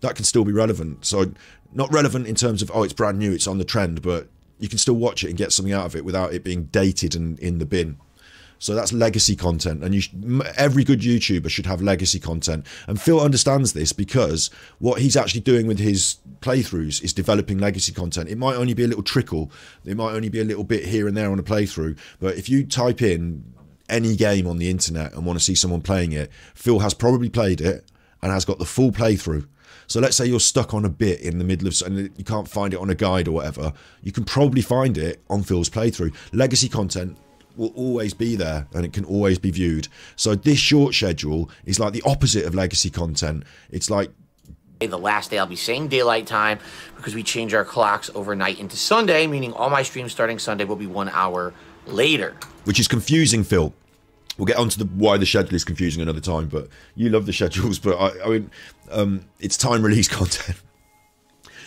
That can still be relevant. So, not relevant in terms of, oh, it's brand new, it's on the trend, but you can still watch it and get something out of it without it being dated and in the bin. So that's legacy content, and you every good YouTuber should have legacy content. And Phil understands this because what he's actually doing with his playthroughs is developing legacy content. It might only be a little trickle, it might only be a little bit here and there on a playthrough, but if you type in any game on the internet and want to see someone playing it, Phil has probably played it and has got the full playthrough. So let's say you're stuck on a bit in the middle of and you can't find it on a guide or whatever, you can probably find it on Phil's playthrough. Legacy content will always be there and it can always be viewed. So this short schedule is like the opposite of legacy content. It's like the last day I'll be saying daylight time because we change our clocks overnight into Sunday, meaning all my streams starting Sunday will be one hour later. Which is confusing, Phil. We'll get onto the why the schedule is confusing another time, but you love the schedules. But I, I mean, um, it's time release content.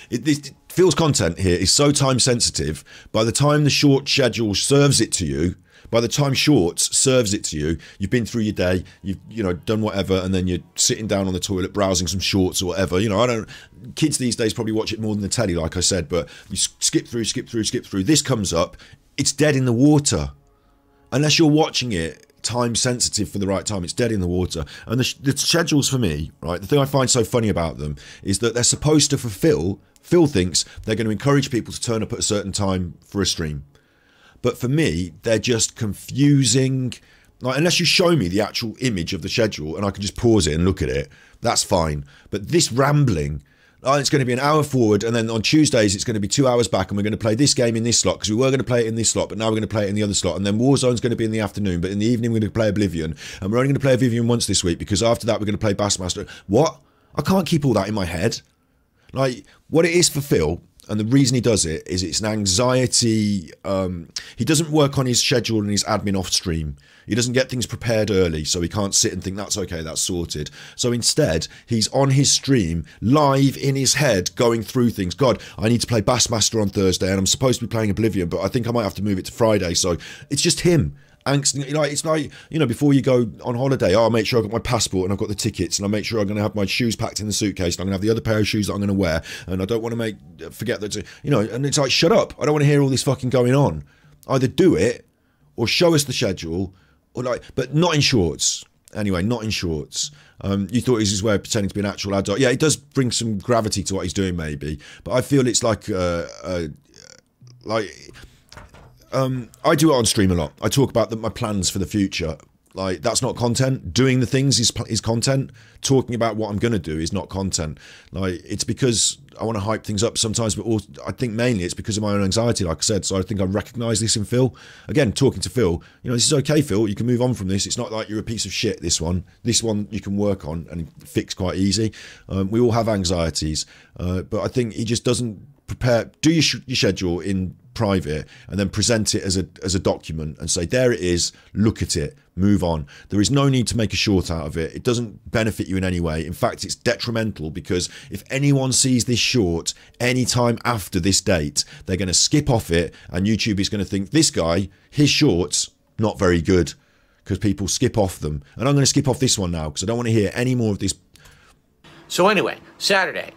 It, it, Phil's content here is so time sensitive. By the time the short schedule serves it to you, by the time shorts serves it to you, you've been through your day, you've you know done whatever, and then you're sitting down on the toilet browsing some shorts or whatever. You know, I don't. Kids these days probably watch it more than the telly, like I said. But you skip through, skip through, skip through. This comes up, it's dead in the water, unless you're watching it time sensitive for the right time. It's dead in the water. And the, the, schedules for me, right, the thing I find so funny about them is that they're supposed to fulfill, Phil thinks they're going to encourage people to turn up at a certain time for a stream. But for me, they're just confusing. Like, unless you show me the actual image of the schedule and I can just pause it and look at it, that's fine. But this rambling, oh, it's going to be an hour forward, and then on Tuesdays it's going to be two hours back, and we're going to play this game in this slot because we were going to play it in this slot, but now we're going to play it in the other slot, and then Warzone's going to be in the afternoon, but in the evening we're going to play Oblivion, and we're only going to play Oblivion once this week because after that we're going to play Bassmaster. What? I can't keep all that in my head. Like what it is for Phil and the reason he does it is it's an anxiety. Um, he doesn't work on his schedule and his admin off stream. He doesn't get things prepared early, so he can't sit and think that's okay, that's sorted. So instead, he's on his stream, live in his head, going through things. God, I need to play Bassmaster on Thursday, and I'm supposed to be playing Oblivion, but I think I might have to move it to Friday. So it's just him angst. Know, it's like you know, before you go on holiday, oh, I'll make sure I've got my passport and I've got the tickets, and I'll make sure I'm going to have my shoes packed in the suitcase, and I'm going to have the other pair of shoes that I'm going to wear, and I don't want to make forget that. You know, and it's like, shut up! I don't want to hear all this fucking going on. Either do it or show us the schedule, or like, but not in shorts. Anyway, not in shorts. Um, you thought it was his way of pretending to be an actual adult. Yeah, it does bring some gravity to what he's doing, maybe. But I feel it's like, uh, uh, like um, I do it on stream a lot. I talk about the, my plans for the future. Like that's not content. Doing the things is is content. Talking about what I'm going to do is not content. Like it's because I want to hype things up sometimes, but also, I think mainly it's because of my own anxiety. Like I said, so I think I recognise this in Phil. Again, talking to Phil, you know, this is okay, Phil. You can move on from this. It's not like you're a piece of shit. This one, this one, you can work on and fix quite easy. Um, we all have anxieties, uh, but I think he just doesn't prepare. Do your, your schedule in private and then present it as a as a document and say there it is look at it move on. There is no need to make a short out of it. It doesn't benefit you in any way. In fact it's detrimental because if anyone sees this short anytime after this date they're going to skip off it and youtube is going to think this guy his shorts not very good because people skip off them. And i'm going to skip off this one now because i don't want to hear any more of this So anyway, Saturday,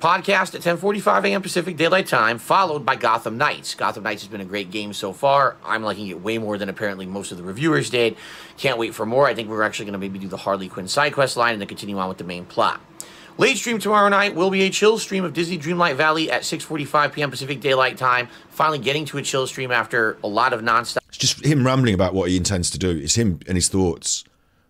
podcast at 10:45 a.m. Pacific Daylight Time, followed by Gotham Knights. Gotham Knights has been a great game so far. I'm liking it way more than apparently most of the reviewers did. Can't wait for more. I think we're actually going to maybe do the Harley Quinn side quest line and then continue on with the main plot. Late stream tomorrow night will be a chill stream of Disney Dreamlight Valley at 6:45 p.m. Pacific Daylight Time. Finally getting to a chill stream after a lot of nonstop. It's just him rambling about what he intends to do. It's him and his thoughts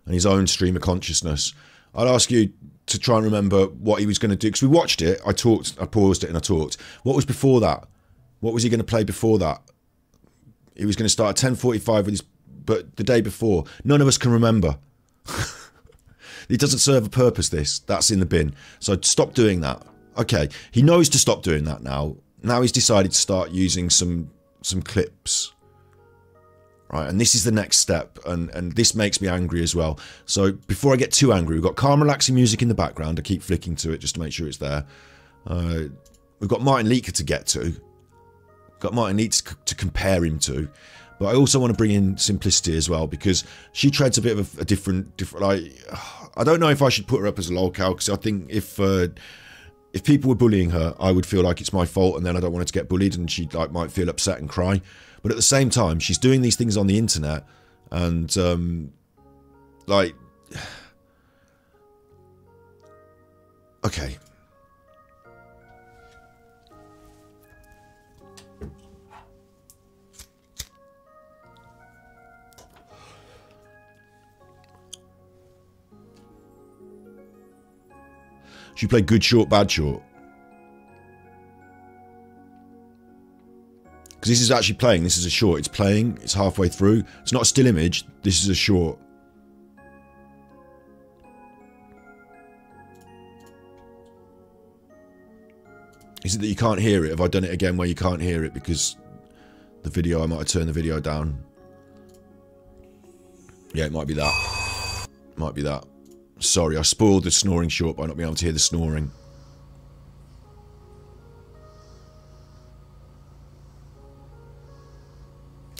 and his own stream of consciousness. I'd ask you to try and remember what he was going to do because we watched it. I talked, I paused it, and I talked. What was before that? What was he going to play before that? He was going to start at ten forty-five with his, but the day before, none of us can remember. it doesn't serve a purpose. This that's in the bin. So stop doing that. Okay, he knows to stop doing that now. Now he's decided to start using some some clips right and this is the next step and and this makes me angry as well. So before i get too angry we've got calm relaxing music in the background. I keep flicking to it just to make sure it's there. Uh, we've got Martin Liedtke to get to. Got Martin Liedtke to compare him to. But i also want to bring in simplicity as well because she treads a bit of a, a different different like i don't know if i should put her up as a lolcow because i think if uh, if people were bullying her, I would feel like it's my fault, and then I don't want her to get bullied, and she like might feel upset and cry. But at the same time, she's doing these things on the internet, and um, like, okay. She played good short, bad short. Because this is actually playing. This is a short. It's playing. It's halfway through. It's not a still image. This is a short. Is it that you can't hear it? Have I done it again where you can't hear it because the video, I might have turned the video down. Yeah, it might be that. Might be that. Sorry, I spoiled the snoring short by not being able to hear the snoring.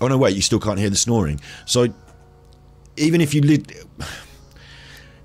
Oh no, wait, you still can't hear the snoring. So even if you did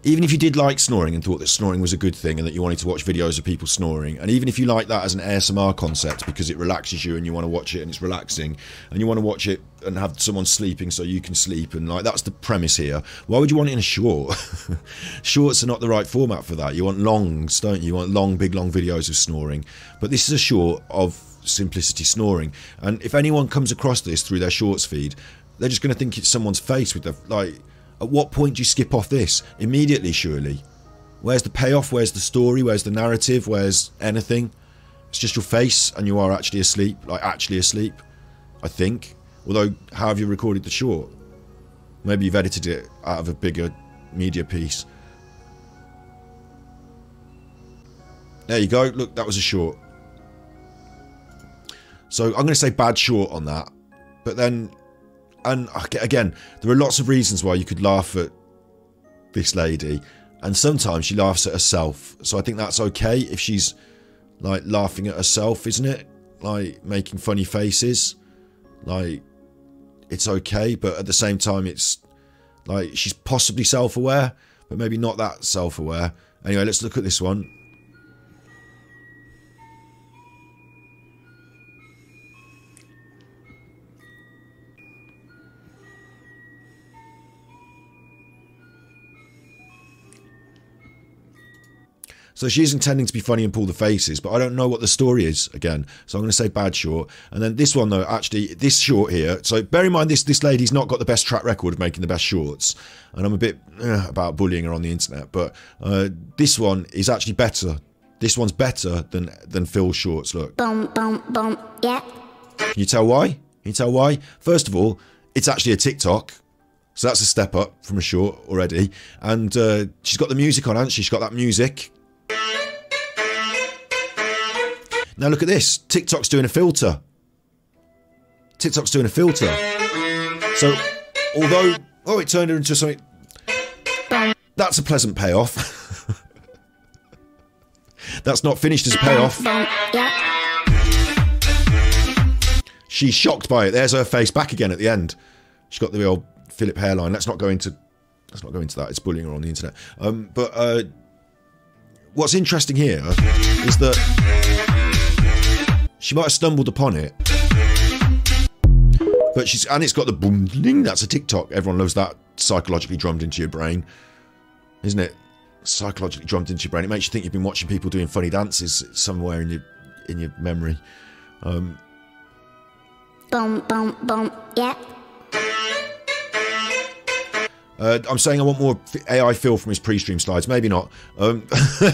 even if you did like snoring and thought that snoring was a good thing and that you wanted to watch videos of people snoring, and even if you like that as an ASMR concept because it relaxes you and you want to watch it and it's relaxing, and you want to watch it and have someone sleeping so you can sleep, and like that's the premise here. Why would you want it in a short? Shorts are not the right format for that. You want longs, don't you? You want long, big, long videos of snoring. But this is a short of simplicity snoring, and if anyone comes across this through their shorts feed, they're just going to think it's someone's face with the like at what point do you skip off this? Immediately, surely. Where's the payoff? Where's the story? Where's the narrative? Where's anything? It's just your face and you are actually asleep. Like, actually asleep. I think. Although, how have you recorded the short? Maybe you've edited it out of a bigger media piece. There you go. Look, that was a short. So I'm going to say bad short on that. But then and again, there are lots of reasons why you could laugh at this lady, and sometimes she laughs at herself. So I think that's okay if she's like laughing at herself, isn't it? Like making funny faces, like it's okay, but at the same time, it's like she's possibly self-aware, but maybe not that self-aware. Anyway, let's look at this one. So she's intending to be funny and pull the faces, but I don't know what the story is again. So I'm going to say bad short. And then this one though, actually, this short here. So bear in mind this this lady's not got the best track record of making the best shorts, and I'm a bit eh, about bullying her on the internet. But uh, this one is actually better. This one's better than than Phil's shorts. Look, Boom, boom, boom. Yeah. can you tell why? Can you tell why? First of all, it's actually a TikTok. So that's a step up from a short already. And uh, she's got the music on, hasn't she? She's got that music. Now look at this. TikTok's doing a filter. TikTok's doing a filter. So, although, oh, it turned her into something. That's a pleasant payoff. That's not finished as a payoff. She's shocked by it. There's her face back again at the end. She's got the old Philip hairline. Let's not go into let's not go into that. It's bullying her on the internet. Um, but uh, what's interesting here is that she might have stumbled upon it, but she's and it's got the boom ding. That's a TikTok. Everyone loves that psychologically drummed into your brain, isn't it? Psychologically drummed into your brain. It makes you think you've been watching people doing funny dances somewhere in your in your memory. Um, boom, boom, boom. Yeah. Uh, I'm saying I want more AI feel from his pre-stream slides. Maybe not. Um,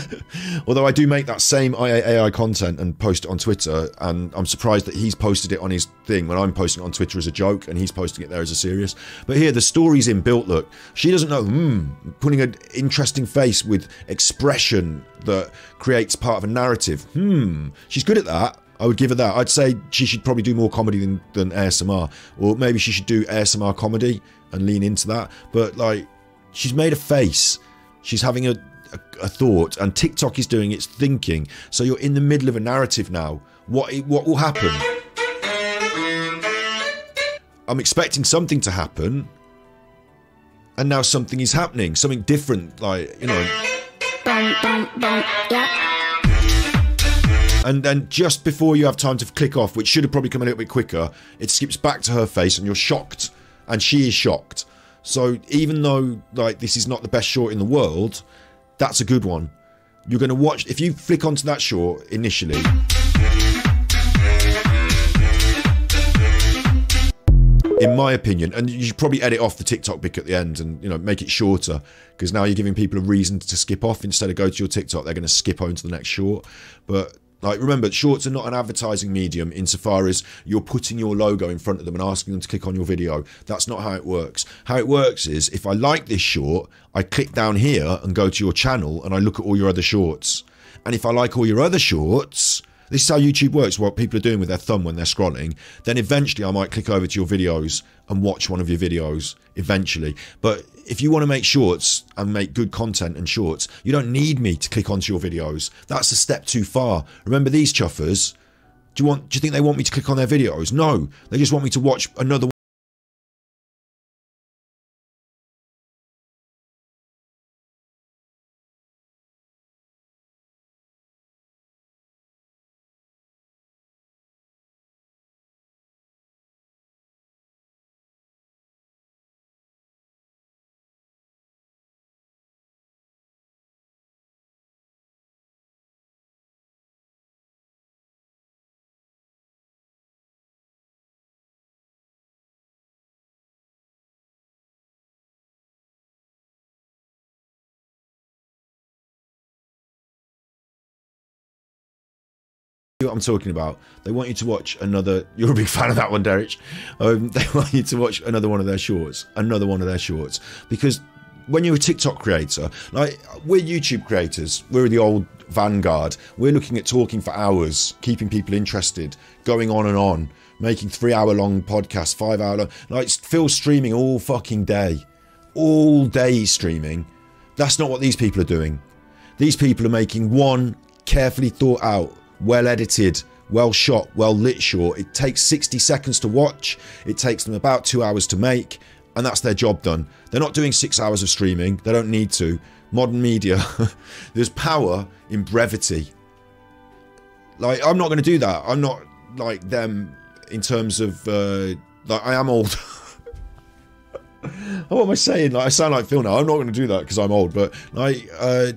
although I do make that same AI content and post it on Twitter, and I'm surprised that he's posted it on his thing when I'm posting it on Twitter as a joke, and he's posting it there as a serious. But here, the story's in built. Look, she doesn't know. Hmm, putting an interesting face with expression that creates part of a narrative. Hmm, she's good at that. I would give her that. I'd say she should probably do more comedy than, than ASMR. Or maybe she should do ASMR comedy and lean into that. But like, she's made a face. She's having a, a, a thought, and TikTok is doing its thinking. So you're in the middle of a narrative now. What what will happen? I'm expecting something to happen, and now something is happening. Something different, like you know. Yeah. And then just before you have time to click off, which should have probably come a little bit quicker, it skips back to her face and you're shocked. And she is shocked. So even though like this is not the best short in the world, that's a good one. You're going to watch if you flick onto that short initially. In my opinion, and you should probably edit off the TikTok bit at the end and you know make it shorter because now you're giving people a reason to skip off instead of go to your TikTok. They're going to skip on to the next short. But like, remember, shorts are not an advertising medium insofar as you're putting your logo in front of them and asking them to click on your video. That's not how it works. How it works is if I like this short, I click down here and go to your channel and I look at all your other shorts. And if I like all your other shorts, this is how YouTube works, what people are doing with their thumb when they're scrolling. Then eventually I might click over to your videos and watch one of your videos eventually. But if you want to make shorts and make good content and shorts, you don't need me to click onto your videos. That's a step too far. Remember these chuffers? Do you want do you think they want me to click on their videos? No. They just want me to watch another what I'm talking about. They want you to watch another. You're a big fan of that one, Derek. Um, they want you to watch another one of their shorts, another one of their shorts, because when you're a TikTok creator, like we're YouTube creators, we're the old vanguard. We're looking at talking for hours, keeping people interested, going on and on, making three-hour-long podcasts, five-hour-long. Like Phil streaming all fucking day, all day streaming. That's not what these people are doing. These people are making one carefully thought out well edited, well shot, well lit short. It takes 60 seconds to watch, it takes them about two hours to make, and that's their job done. They're not doing six hours of streaming, they don't need to. Modern media, there's power in brevity. Like, I'm not going to do that. I'm not like them in terms of, uh, like, I am old. what am I saying? Like, I sound like Phil now. I'm not going to do that because I'm old, but like, uh,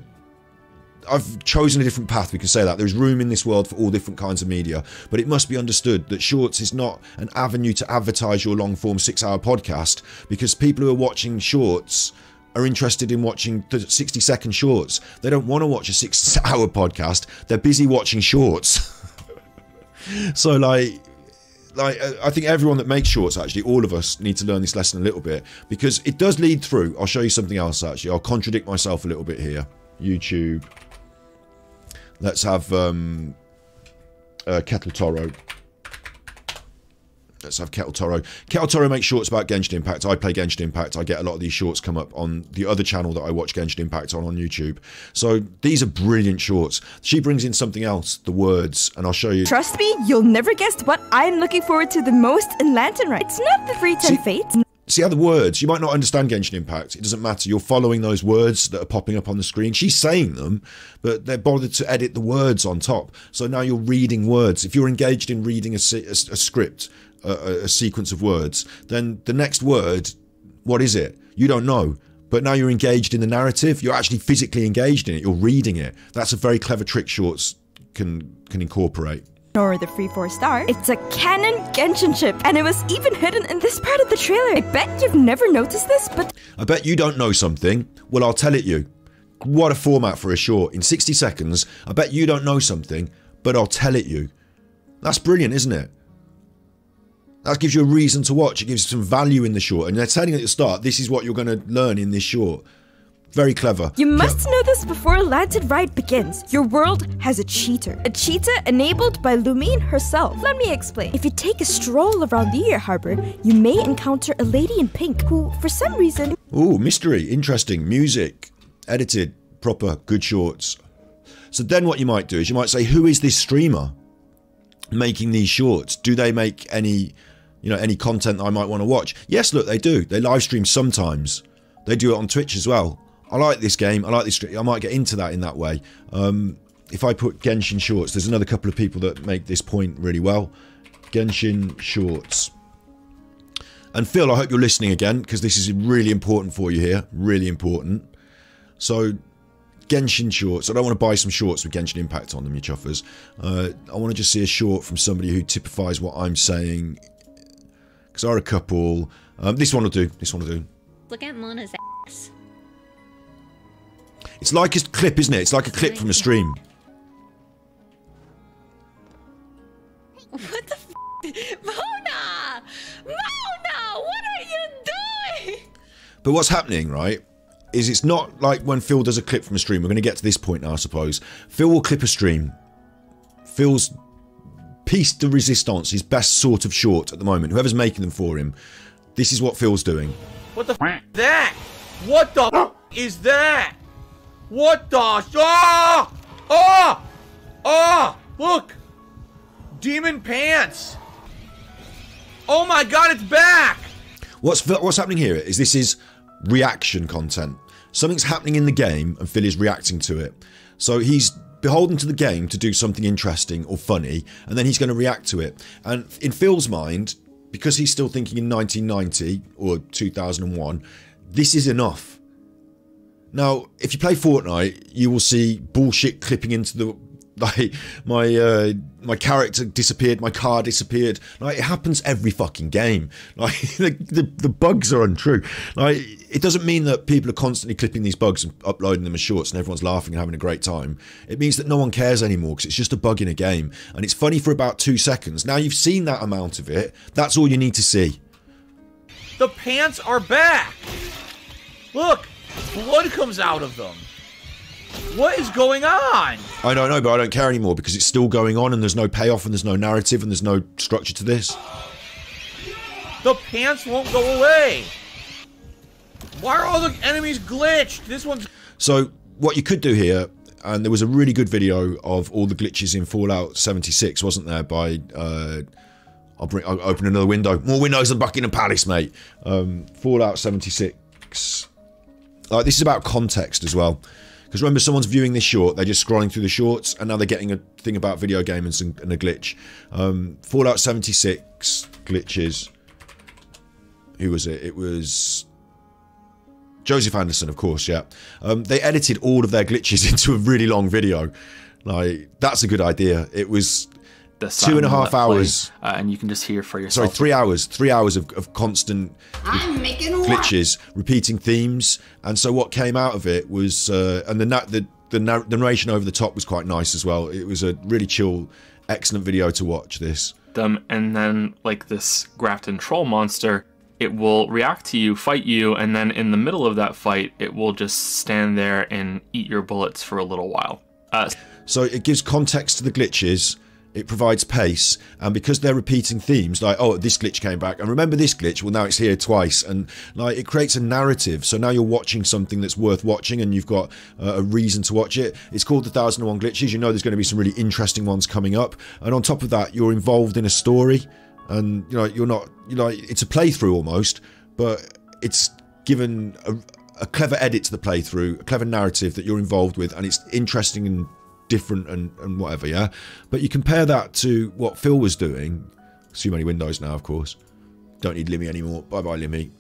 I've chosen a different path. We can say that there's room in this world for all different kinds of media, but it must be understood that shorts is not an avenue to advertise your long form six hour podcast because people who are watching shorts are interested in watching the 60 second shorts. They don't want to watch a six hour podcast. They're busy watching shorts. so like like uh, I think everyone that makes shorts actually all of us need to learn this lesson a little bit because it does lead through I'll show you something else actually I'll contradict myself a little bit here YouTube let's have um uh, Kettle Toro Let's have Kettle Toro. Kettle Toro makes shorts about Genshin Impact. I play Genshin Impact. I get a lot of these shorts come up on the other channel that I watch Genshin Impact on on YouTube. So these are brilliant shorts. She brings in something else, the words, and I'll show you. Trust me, you'll never guess what I'm looking forward to the most in Lantern Rite. It's not the free 10 See- See other words, you might not understand Genshin Impact. It doesn't matter. You're following those words that are popping up on the screen. She's saying them, but they're bothered to edit the words on top. So now you're reading words. If you're engaged in reading a, a, a script, a- a sequence of words, then the next word, what is it? You don't know. But now you're engaged in the narrative. You're actually physically engaged in it. You're reading it. That's a very clever trick shorts can can incorporate. Nor the free 4 star. It's a canon Genshin ship, and it was even hidden in this part of the trailer. I bet you've never noticed this, but I bet you don't know something. Well, I'll tell it you. What a format for a short. In 60 seconds, I bet you don't know something, but I'll tell it you. That's brilliant, isn't it? That gives you a reason to watch. It gives you some value in the short. And they're telling you at the start, this is what you're going to learn in this short. Very clever. You must know this before Lantern Rite begins. Your world has a cheater. A cheetah enabled by Lumine herself. Let me explain. If you take a stroll around the Air Harbor, you may encounter a lady in pink who, for some reason, Ooh, mystery, interesting, music, edited, proper, good shorts. So then what you might do is you might say, who is this streamer making these shorts? Do they make any, you know, any content that I might want to watch? Yes, look, they do. They live stream sometimes. They do it on Twitch as well. I like this game. I like this. I might get into that in that way. Um, if I put Genshin shorts, there's another couple of people that make this point really well. Genshin shorts. And Phil, I hope you're listening again because this is really important for you here. Really important. So, Genshin shorts. I don't want to buy some shorts with Genshin Impact on them, you chuffers. Uh, I want to just see a short from somebody who typifies what I'm saying. Because there are a couple. Um, this one will do. This one will do. Look at Mona's ass. It's like a clip, isn't it? It's like a clip from a stream. What the f? Mona! Mona! What are you doing? But what's happening, right, is it's not like when Phil does a clip from a stream. We're going to get to this point now, I suppose. Phil will clip a stream. Phil's piece de resistance, his best sort of short at the moment. Whoever's making them for him, this is what Phil's doing. What the f- that? What the f- is that? What the? Ah! Ah! Ah! Look! Demon pants! Oh my god, it's back! What's what's happening here is this is reaction content. Something's happening in the game, and Phil is reacting to it. So he's beholden to the game to do something interesting or funny, and then he's going to react to it. And in Phil's mind, because he's still thinking in 1990 or 2001, this is enough. Now, if you play Fortnite, you will see bullshit clipping into the like my uh, my character disappeared, my car disappeared. Like it happens every fucking game. Like the, the the bugs are untrue. Like it doesn't mean that people are constantly clipping these bugs and uploading them as shorts and everyone's laughing and having a great time. It means that no one cares anymore because it's just a bug in a game and it's funny for about two seconds. Now you've seen that amount of it. That's all you need to see. The pants are back! Look! Blood comes out of them! What is going on? I don't know, but I don't care anymore because it's still going on and there's no payoff and there's no narrative and there's no structure to this. The pants won't go away! Why are all the enemies glitched? This one's. So what you could do here, and there was a really good video of all the glitches in Fallout 76, wasn't there? By uh, I'll bring, I'll open another window. More windows than Buckingham Palace, mate. Um, Fallout 76. Like this is about context as well. Because remember, someone's viewing this short, they're just scrolling through the shorts, and now they're getting a thing about video games and, and a glitch. Um, Fallout 76 glitches. Who was it? It was Joseph Anderson, of course, yeah. Um, they edited all of their glitches into a really long video. Like that's a good idea. It was The Two sound half that hours. play, uh, and you can just hear for yourself. sorry, three hours, three hours of, of constant I'm making glitches, repeating themes, and so what came out of it was, uh, and the, na- the the the narration over the top was quite nice as well. It was a really chill, excellent video to watch. This. them, and then like this Grafton troll monster, it will react to you, fight you, and then in the middle of that fight, it will just stand there and eat your bullets for a little while. Uh, So it gives context to the glitches. It provides pace, and because they're repeating themes, like oh this glitch came back, and remember this glitch, well now it's here twice, and like it creates a narrative. So now you're watching something that's worth watching, and you've got uh, a reason to watch it. It's called the Thousand and One Glitches. You know there's going to be some really interesting ones coming up, and on top of that, you're involved in a story, and you know you're not, you know it's a playthrough almost, but it's given a, a clever edit to the playthrough, a clever narrative that you're involved with, and it's interesting and different and, and whatever, yeah? But you compare that to what Phil was doing. Too many windows now, of course. Don't need Limmy anymore. Bye bye, Limmy.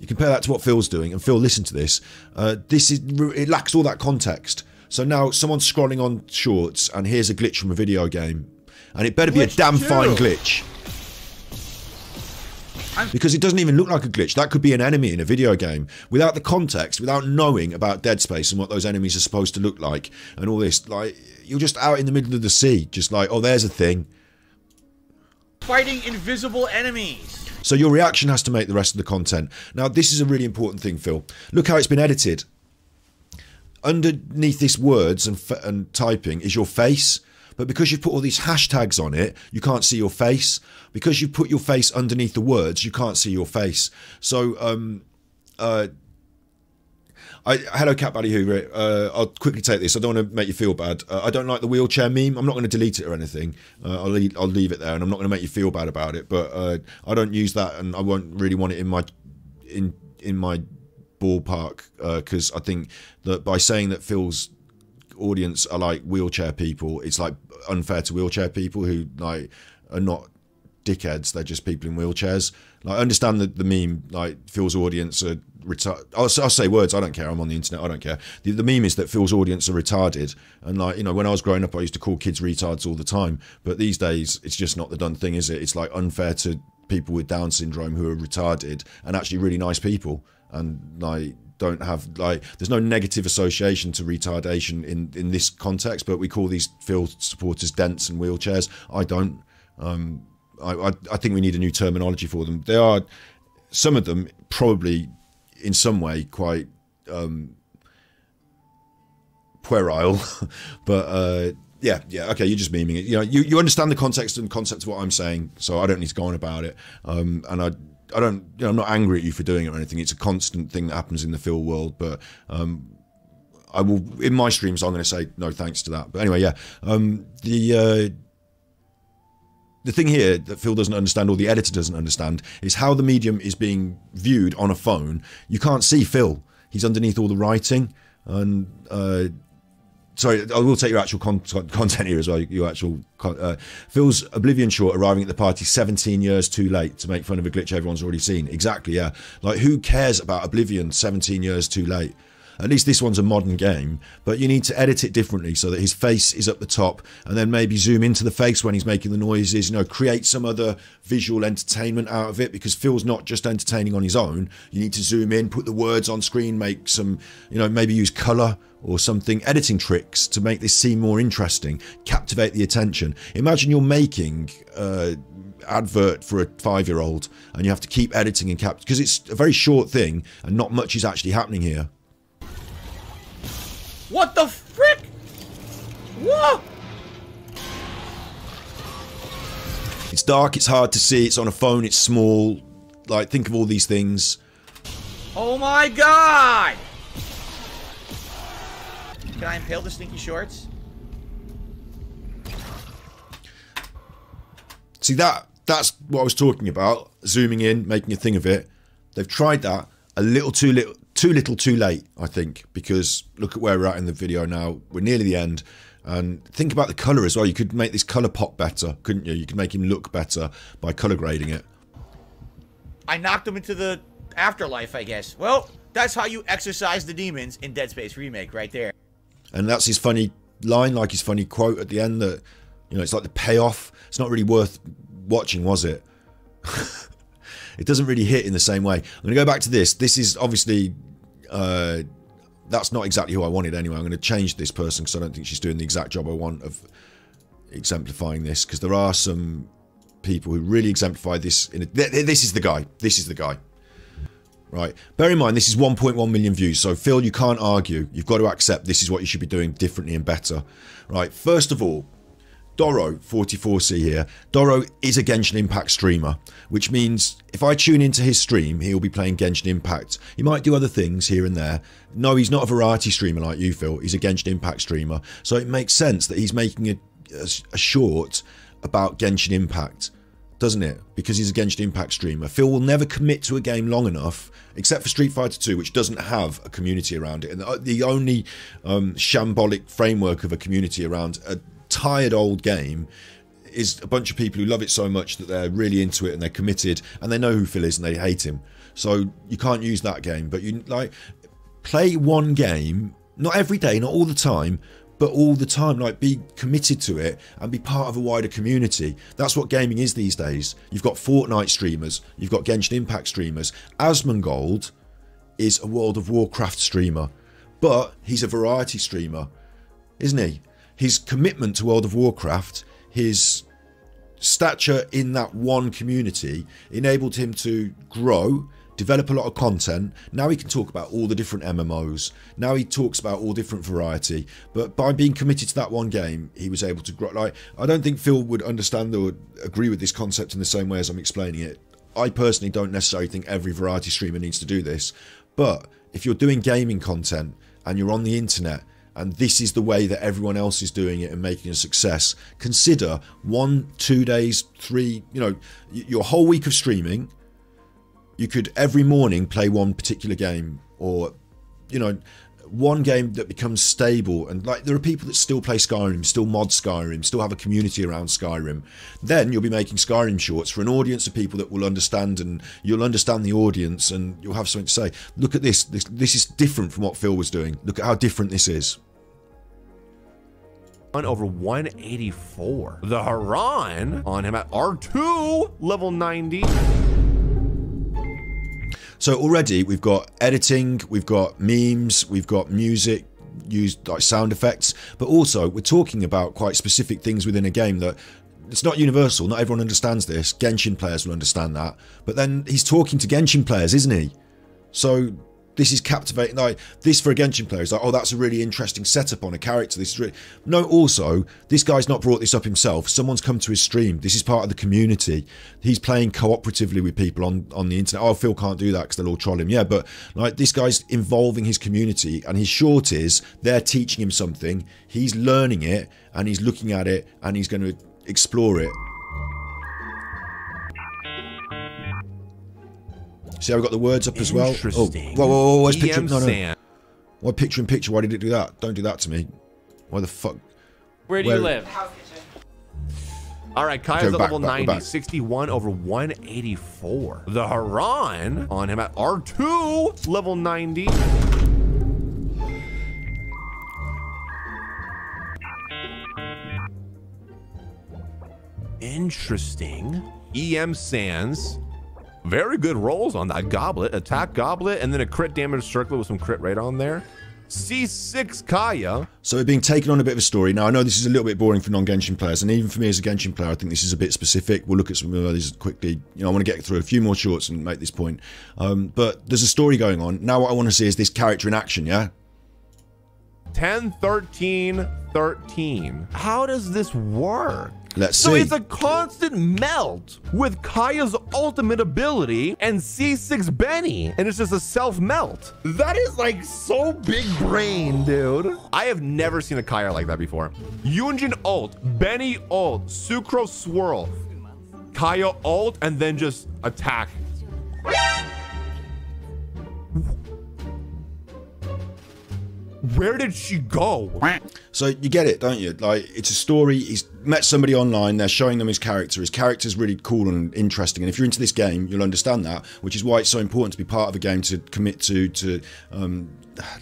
You compare that to what Phil's doing, and Phil, listen to this. Uh, this is it lacks all that context. So now someone's scrolling on shorts, and here's a glitch from a video game, and it better be a damn fine glitch. Because it doesn't even look like a glitch. That could be an enemy in a video game. Without the context, without knowing about Dead Space and what those enemies are supposed to look like and all this, like you're just out in the middle of the sea, just like, oh, there's a thing. Fighting invisible enemies. So your reaction has to make the rest of the content. Now, this is a really important thing, Phil. Look how it's been edited. Underneath this words and, f- and typing is your face. But because you've put all these hashtags on it, you can't see your face. Because you put your face underneath the words, you can't see your face. So, um, uh, I, hello, Cat Ballyhoo. Uh, I'll quickly take this. I don't want to make you feel bad. Uh, I don't like the wheelchair meme. I'm not going to delete it or anything. Uh, I'll, leave, I'll leave it there, and I'm not going to make you feel bad about it. But uh, I don't use that, and I won't really want it in my in in my ballpark because I think that by saying that Phil's audience are like wheelchair people, it's like unfair to wheelchair people who like are not dickheads. They're just people in wheelchairs. Like, I understand that the meme, like Phil's audience are retarded. I'll, I'll say words. I don't care. I'm on the internet. I don't care. The, the meme is that Phil's audience are retarded. And like you know, when I was growing up, I used to call kids retards all the time. But these days, it's just not the done thing, is it? It's like unfair to people with Down syndrome who are retarded and actually really nice people and like don't have like there's no negative association to retardation in in this context but we call these Phil supporters dents and wheelchairs I don't um I, I think we need a new terminology for them they are some of them probably in some way quite um puerile but uh yeah, yeah, okay. You're just memeing it. You know, you, you understand the context and concept of what I'm saying, so I don't need to go on about it. Um, and I, I don't, you know, I'm not angry at you for doing it or anything. It's a constant thing that happens in the Phil world, but um, I will in my streams. I'm going to say no thanks to that. But anyway, yeah. Um, the uh, the thing here that Phil doesn't understand or the editor doesn't understand is how the medium is being viewed on a phone. You can't see Phil. He's underneath all the writing and. Uh, sorry, I will take your actual con- content here as well. Your actual con- uh, Phil's Oblivion short arriving at the party 17 years too late to make fun of a glitch everyone's already seen. Exactly, yeah. Like who cares about Oblivion 17 years too late? At least this one's a modern game, but you need to edit it differently so that his face is up the top and then maybe zoom into the face when he's making the noises, you know, create some other visual entertainment out of it because Phil's not just entertaining on his own. You need to zoom in, put the words on screen, make some, you know, maybe use color or something, editing tricks to make this seem more interesting, captivate the attention. Imagine you're making uh advert for a five-year-old and you have to keep editing and cap because it's a very short thing and not much is actually happening here. What the frick? Whoa! It's dark, it's hard to see, it's on a phone, it's small. Like, think of all these things. Oh my god! Can I impale the stinky shorts? See that that's what I was talking about. Zooming in, making a thing of it. They've tried that a little too little too little too late, I think, because look at where we're at in the video now. We're nearly the end. And think about the colour as well. You could make this colour pop better, couldn't you? You could make him look better by colour grading it. I knocked him into the afterlife, I guess. Well, That's how you exercise the demons in Dead Space Remake, right there. And that's his funny line, like his funny quote at the end that, you know, it's like the payoff. It's not really worth watching, was it? it doesn't really hit in the same way. I'm going to go back to this. This is obviously, uh, that's not exactly who I wanted anyway. I'm going to change this person because I don't think she's doing the exact job I want of exemplifying this because there are some people who really exemplify this. In a, this is the guy. This is the guy. Right. Bear in mind, this is 1.1 million views. So, Phil, you can't argue. You've got to accept this is what you should be doing differently and better. Right. First of all, Doro, 44C here. Doro is a Genshin Impact streamer, which means if I tune into his stream, he'll be playing Genshin Impact. He might do other things here and there. No, he's not a variety streamer like you, Phil. He's a Genshin Impact streamer. So it makes sense that he's making a, a, a short about Genshin Impact doesn't it? Because he's a Genshin Impact streamer. Phil will never commit to a game long enough, except for Street Fighter 2, which doesn't have a community around it. And the, the only um, shambolic framework of a community around a tired old game is a bunch of people who love it so much that they're really into it and they're committed and they know who Phil is and they hate him. So you can't use that game, but you like play one game, not every day, not all the time, but all the time like be committed to it and be part of a wider community. That's what gaming is these days. You've got fortnite streamers you've got genshin impact streamers. Asmongold is a world of warcraft streamer but he's a variety streamer isn't he his commitment to world of warcraft his stature in that one community enabled him to grow develop a lot of content. Now he can talk about all the different MMOs. Now he talks about all different variety. But by being committed to that one game, he was able to grow. Like I don't think Phil would understand or agree with this concept in the same way as I'm explaining it. I personally don't necessarily think every variety streamer needs to do this. But if you're doing gaming content and you're on the internet and this is the way that everyone else is doing it and making a success, consider one, two days, three, you know, your whole week of streaming you could every morning play one particular game or you know one game that becomes stable and like there are people that still play Skyrim, still mod Skyrim, still have a community around Skyrim. Then you'll be making Skyrim shorts for an audience of people that will understand and you'll understand the audience and you'll have something to say. Look at this. This this is different from what Phil was doing. Look at how different this is. Over 184. The Haran on him at R2, level 90. So already we've got editing, we've got memes, we've got music, used like sound effects, but also we're talking about quite specific things within a game that it's not universal. Not everyone understands this. Genshin players will understand that. But then he's talking to Genshin players, isn't he? So this is captivating. Like this for a Genshin player is like, oh, that's a really interesting setup on a character. This is really no. Also, this guy's not brought this up himself. Someone's come to his stream. This is part of the community. He's playing cooperatively with people on on the internet. Oh, Phil can't do that because they'll all troll him. Yeah, but like this guy's involving his community, and his short is they're teaching him something. He's learning it, and he's looking at it, and he's going to explore it. See how we got the words up as well? Oh, whoa, whoa, whoa, where's picture? No, no. Why picture in picture? Why did it do that? Don't do that to me. Why the fuck? Where do Where? you live? All right, Kaeya's okay, at level back, 90, 61 over 184. The Haran on him at R2, level 90. Interesting. EM sands very good rolls on that goblet. Attack goblet and then a crit damage circlet with some crit rate on there. C6 Kaeya. So we're being taken on a bit of a story. Now, I know this is a little bit boring for non-Genshin players, and even for me as a Genshin player, I think this is a bit specific. We'll look at some of these quickly. You know, I want to get through a few more shorts and make this point. Um, but there's a story going on. Now what I want to see is this character in action, yeah? 10, 13, 13. How does this work? Let's so see. So it's a constant melt with Kaeya's ultimate ability and C6 Benny, and it's just a self melt. That is like so big brain, dude. I have never seen a Kaeya like that before. Yunjin ult, Benny ult, Sucrose swirl, Kaya ult, and then just attack. Where did she go? So you get it, don't you? Like it's a story. He's met somebody online. They're showing them his character. His character's really cool and interesting. And if you're into this game, you'll understand that. Which is why it's so important to be part of a game to commit to. To um,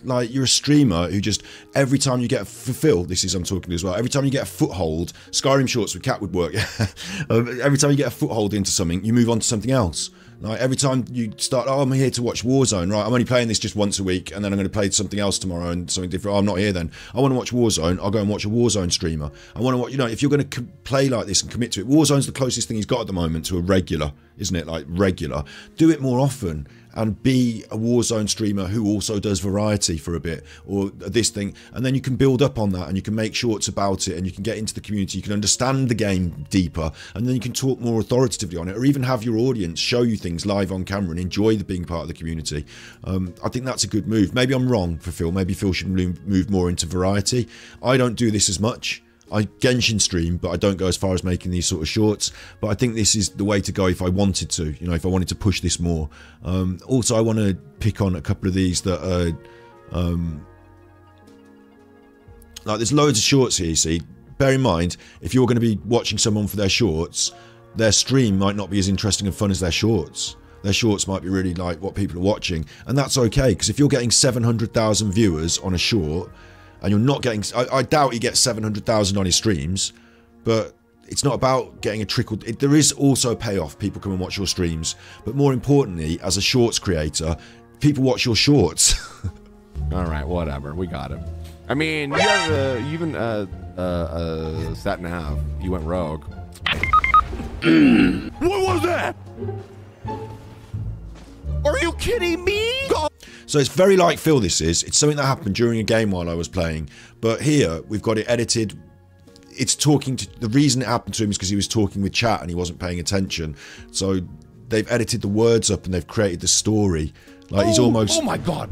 like you're a streamer who just every time you get a fulfill. This is I'm talking as well. Every time you get a foothold, Skyrim shorts with cat would work. um, every time you get a foothold into something, you move on to something else. Like every time you start, oh, I'm here to watch Warzone, right? I'm only playing this just once a week, and then I'm going to play something else tomorrow and something different. Oh, I'm not here then. I want to watch Warzone. I'll go and watch a Warzone streamer. I want to watch, you know, if you're going to play like this and commit to it, Warzone's the closest thing he's got at the moment to a regular, isn't it? Like regular. Do it more often and be a Warzone streamer who also does variety for a bit or this thing. And then you can build up on that and you can make shorts about it and you can get into the community. You can understand the game deeper and then you can talk more authoritatively on it or even have your audience show you things live on camera and enjoy the being part of the community. Um, I think that's a good move. Maybe I'm wrong for Phil. Maybe Phil should move more into variety. I don't do this as much. I Genshin stream, but I don't go as far as making these sort of shorts. But I think this is the way to go if I wanted to, you know, if I wanted to push this more. Um, also, I want to pick on a couple of these that are, um, like there's loads of shorts here. You see, bear in mind if you're going to be watching someone for their shorts, their stream might not be as interesting and fun as their shorts. Their shorts might be really like what people are watching, and that's okay because if you're getting 700,000 viewers on a short and you're not getting. I, I doubt he gets 700,000 on his streams, but it's not about getting a trickle. It, there is also a payoff. People come and watch your streams, but more importantly, as a shorts creator, people watch your shorts. All right, whatever. We got him. I mean, you have uh, you even uh, uh, uh, sat and a half. You went rogue. what was that? Are you kidding me? Go so it's very like Phil this is. It's something that happened during a game while I was playing. But here, we've got it edited. It's talking to... The reason it happened to him is because he was talking with chat and he wasn't paying attention. So they've edited the words up and they've created the story. Like, oh, he's almost... Oh my god!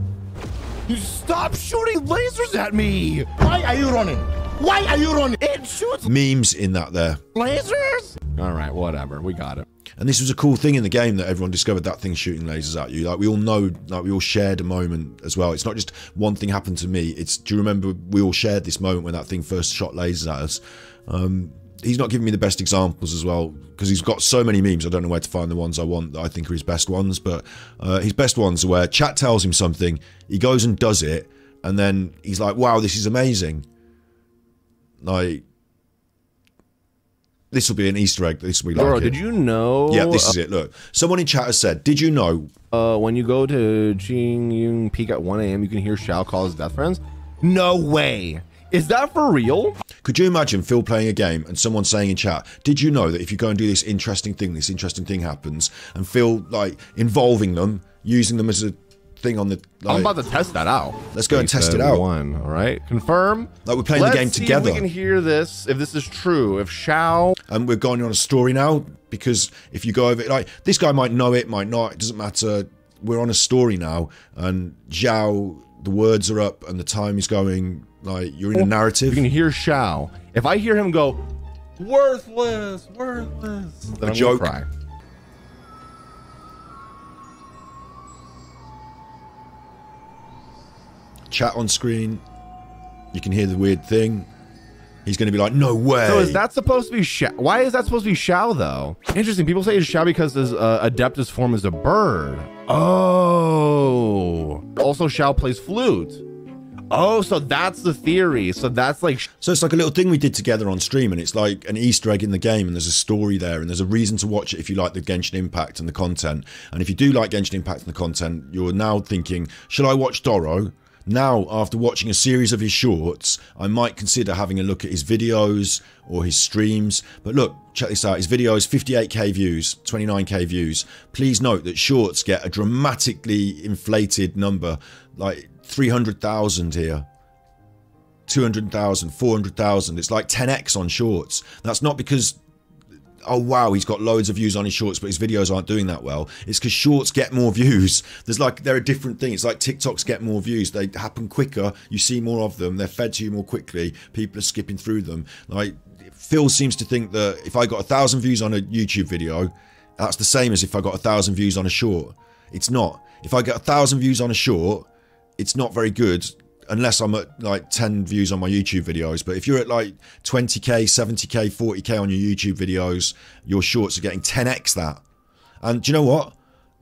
You stop shooting lasers at me! Why are you running? Why are you running? It shoots memes in that there. Lasers? All right, whatever. We got it. And this was a cool thing in the game that everyone discovered that thing shooting lasers at you. Like we all know, like we all shared a moment as well. It's not just one thing happened to me. It's do you remember we all shared this moment when that thing first shot lasers at us? Um, he's not giving me the best examples as well because he's got so many memes. I don't know where to find the ones I want that I think are his best ones. But uh, his best ones are where chat tells him something, he goes and does it, and then he's like, "Wow, this is amazing." Like this will be an Easter egg. This will be like. Bro, did you know? Yeah, this is it. Look, someone in chat has said, "Did you know?" Uh, when you go to Qingyun Peak at 1 a.m., you can hear Xiao call his death friends. No way. Is that for real? Could you imagine Phil playing a game and someone saying in chat, "Did you know that if you go and do this interesting thing, this interesting thing happens?" And Phil like involving them, using them as a thing on the. Like, I'm about to test that out. Let's go and test it out. One, all right. Confirm. Like we're playing Let's the game see together. If we can hear this. If this is true. If Xiao. And we're going on a story now because if you go over it, like this guy might know it, might not. It doesn't matter. We're on a story now, and Xiao, the words are up, and the time is going. Like you're in a narrative. You can hear Xiao. If I hear him go, worthless, worthless, then a I'm joke. Gonna cry. Chat on screen. You can hear the weird thing. He's going to be like, no way. So is that supposed to be Xiao? Why is that supposed to be Xiao though? Interesting. People say it's Xiao because his uh, Adeptus form is a bird. Oh. Also, Xiao plays flute. Oh, so that's the theory. So that's like. So it's like a little thing we did together on stream, and it's like an Easter egg in the game, and there's a story there, and there's a reason to watch it if you like the Genshin Impact and the content. And if you do like Genshin Impact and the content, you're now thinking, should I watch Doro? Now, after watching a series of his shorts, I might consider having a look at his videos or his streams. But look, check this out. His videos, 58k views, 29k views. Please note that shorts get a dramatically inflated number, like 300,000 here. 200,000, 400,000. It's like 10x on shorts. That's not because oh wow, he's got loads of views on his shorts, but his videos aren't doing that well. It's because shorts get more views. There's like they're a different thing. It's like TikToks get more views. They happen quicker. You see more of them. They're fed to you more quickly. People are skipping through them. Like Phil seems to think that if I got a thousand views on a YouTube video, that's the same as if I got a thousand views on a short. It's not. If I get a thousand views on a short, it's not very good unless I'm at like 10 views on my YouTube videos. But if you're at like 20k, 70k, 40k on your YouTube videos, your shorts are getting 10x that. And do you know what?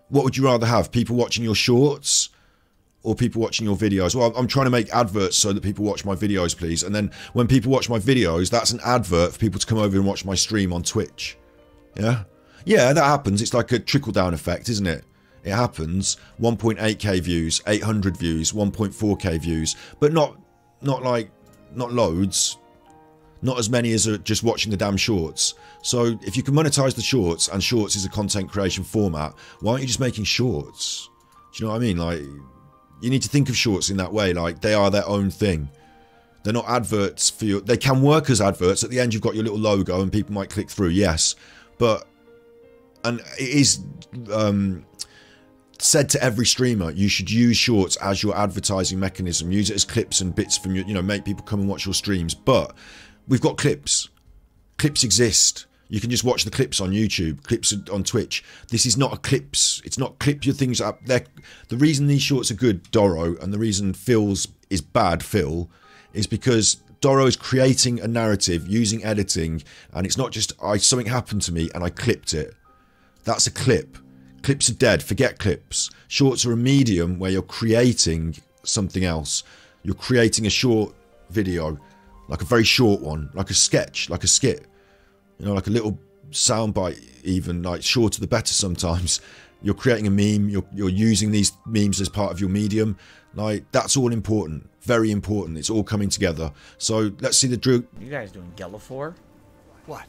What would you rather have? People watching your shorts or people watching your videos? Well, I'm trying to make adverts so that people watch my videos, please. And then when people watch my videos, that's an advert for people to come over and watch my stream on Twitch. Yeah? Yeah, that happens. It's like a trickle down effect, isn't it? It happens. 1.8k views, 800 views, 1.4k views, but not not like not loads. Not as many as are just watching the damn shorts. So if you can monetize the shorts and shorts is a content creation format, why aren't you just making shorts? Do you know what I mean? Like you need to think of shorts in that way, like they are their own thing. They're not adverts for you. They can work as adverts. At the end, you've got your little logo, and people might click through. Yes, but and it is um, said to every streamer, you should use shorts as your advertising mechanism. Use it as clips and bits from your, you know, make people come and watch your streams. But we've got clips. Clips exist. You can just watch the clips on YouTube, clips on Twitch. This is not a clips. It's not clip your things up. They're, the reason these shorts are good, Doro, and the reason Phil's is bad, Phil, is because Doro is creating a narrative using editing, and it's not just I something happened to me and I clipped it. That's a clip. Clips are dead. Forget clips. Shorts are a medium where you're creating something else. You're creating a short video, like a very short one, like a sketch, like a skit. You know, like a little soundbite, even like shorter the better. Sometimes you're creating a meme. You're you're using these memes as part of your medium. Like that's all important. Very important. It's all coming together. So let's see the Drew. You guys doing Gellifor? What?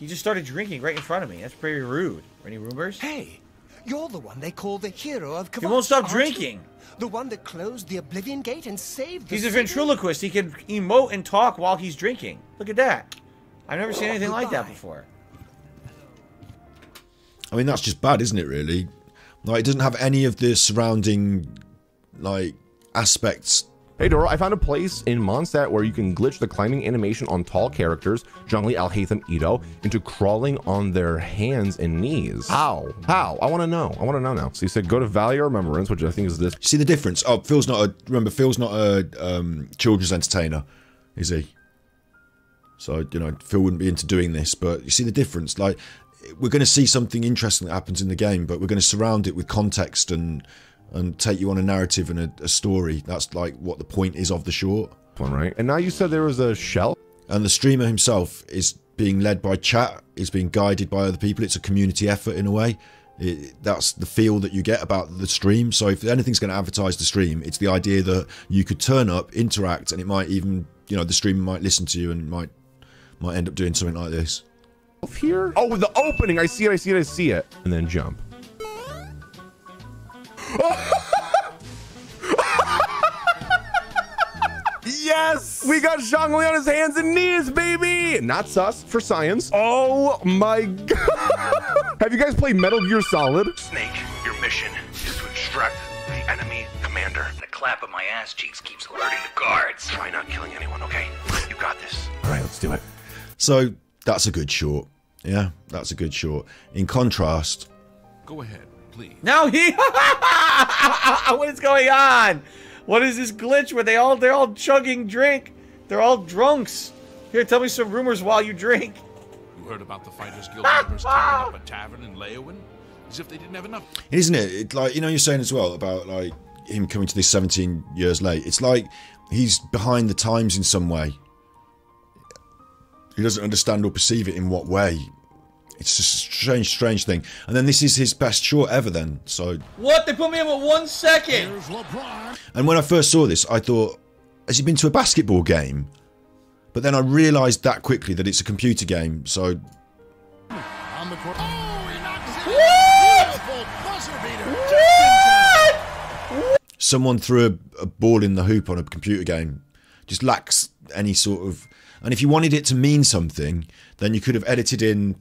He just started drinking right in front of me. That's pretty rude. Any rumors? Hey, you're the one they call the hero of He won't stop Kvatch, aren't you? drinking. The one that closed the Oblivion Gate and saved the He's a ventriloquist. He can emote and talk while he's drinking. Look at that. I've never seen anything like that before. I mean, that's just bad, isn't it? Really, like it doesn't have any of the surrounding like aspects. Hey Doro, I found a place in Mondstadt where you can glitch the climbing animation on tall characters, Zhongli, Alhaitham, Itto, into crawling on their hands and knees. How? How? I want to know. I want to know now. So you said go to Value or Remembrance, which I think is this. See the difference? Oh, Phil's not a remember. Phil's not a um, children's entertainer, is he? So you know, Phil wouldn't be into doing this. But you see the difference? Like, we're going to see something interesting that happens in the game, but we're going to surround it with context and and take you on a narrative and a, a story. That's like what the point is of the short. One right. And now you said there was a shell. And the streamer himself is being led by chat. Is being guided by other people. It's a community effort in a way. It, that's the feel that you get about the stream. So if anything's going to advertise the stream, it's the idea that you could turn up, interact, and it might even, you know, the streamer might listen to you and might might end up doing something like this. Here? Oh, the opening. I see it. I see it. I see it. And then jump. Yes, we got Zhongli on his hands and knees, baby. Not sus for science. Oh my god. Have you guys played Metal Gear Solid? Snake, your mission is to extract the enemy commander. The clap of my ass cheeks keeps alerting the guards. Try not killing anyone, okay? You got this. All right, let's do it. So that's a good short. Yeah, that's a good short. In contrast, Go ahead, please. Now he. what is going on? What is this glitch where they all they're all chugging drink? They're all drunks. Here, tell me some rumors while you drink. You heard about the Fighters Guild members tearing up a tavern in Leyawiin? As if they didn't have enough. isn't it? it? Like you know, you're saying as well about like him coming to this 17 years late. It's like he's behind the times in some way. He doesn't understand or perceive it in what way. It's just a strange, strange thing. And then this is his best short ever. Then so What? They put me in with one second. And when I first saw this, I thought, has he been to a basketball game? But then I realised that quickly that it's a computer game. So On the court. Oh, he knocks it What? Beautiful buzzer beater. Just in time. someone threw a, a ball in the hoop on a computer game just lacks any sort of. And if you wanted it to mean something, then you could have edited in.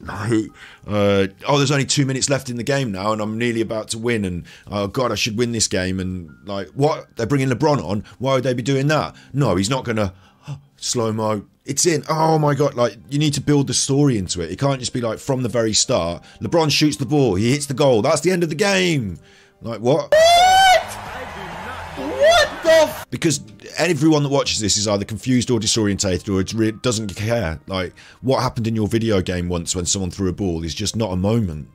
No, uh, oh, there's only two minutes left in the game now, and I'm nearly about to win. And oh god, I should win this game. And like, what? They're bringing LeBron on. Why would they be doing that? No, he's not gonna slow mo. It's in. Oh my god! Like you need to build the story into it. It can't just be like from the very start. LeBron shoots the ball. He hits the goal. That's the end of the game. Like what? off! because everyone that watches this is either confused or disorientated or it re- doesn't care. Like what happened in your video game once when someone threw a ball is just not a moment.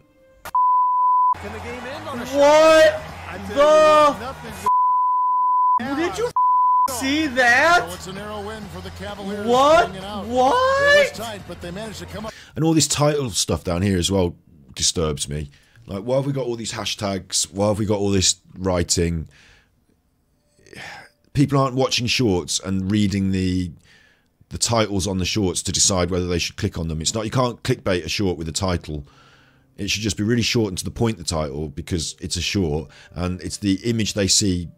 What the? Did you see that? What? What? And all this title stuff down here as well disturbs me. Like, why have we got all these hashtags? Why have we got all this writing? People aren't watching shorts and reading the the titles on the shorts to decide whether they should click on them. It's not you can't clickbait a short with a title. It should just be really short and to the point. The title because it's a short and it's the image they see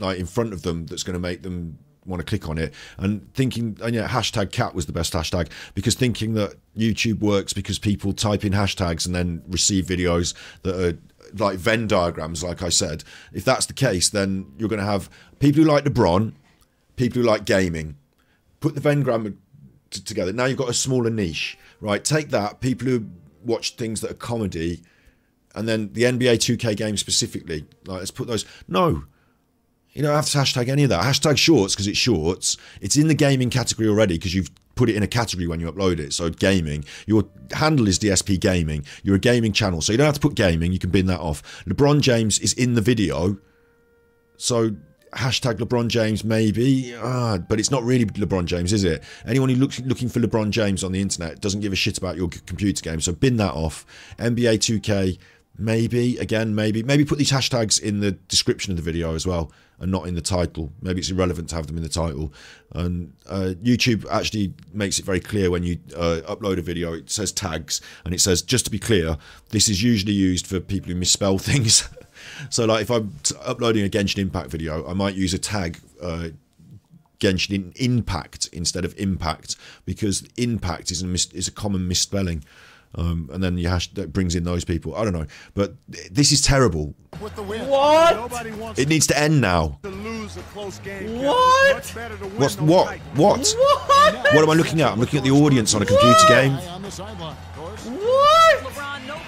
like in front of them that's going to make them want to click on it and thinking and yeah hashtag cat was the best hashtag because thinking that youtube works because people type in hashtags and then receive videos that are like venn diagrams like i said if that's the case then you're going to have people who like lebron people who like gaming. Put the venn diagram together. Now you've got a smaller niche right? Take that people who watch things that are comedy and then the nba 2k game specifically. Like let's put those no. You don't have to hashtag any of that. Hashtag shorts because it's shorts. It's in the gaming category already because you've put it in a category when you upload it. So gaming. Your handle is DSP Gaming. You're a gaming channel. So you don't have to put gaming. You can bin that off. LeBron James is in the video. So hashtag LeBron James maybe. Ah, but it's not really LeBron James, is it? Anyone who looks looking for LeBron James on the internet doesn't give a shit about your computer game. So bin that off. NBA 2K maybe again maybe maybe put these hashtags in the description of the video as well and not in the title. Maybe it's irrelevant to have them in the title. And uh, youtube actually makes it very clear when you uh, upload a video it says tags and it says just to be clear this is usually used for people who misspell things. So like if i'm uploading a genshin impact video i might use a tag uh, Genshin Impact instead of Impact because Impact is a is a common misspelling. Um, and then you hash that brings in those people. I don't know, but this is terrible. What? It needs to end now. What? What's what? What? What? What am I looking at? I'm looking at the audience on a computer game. What?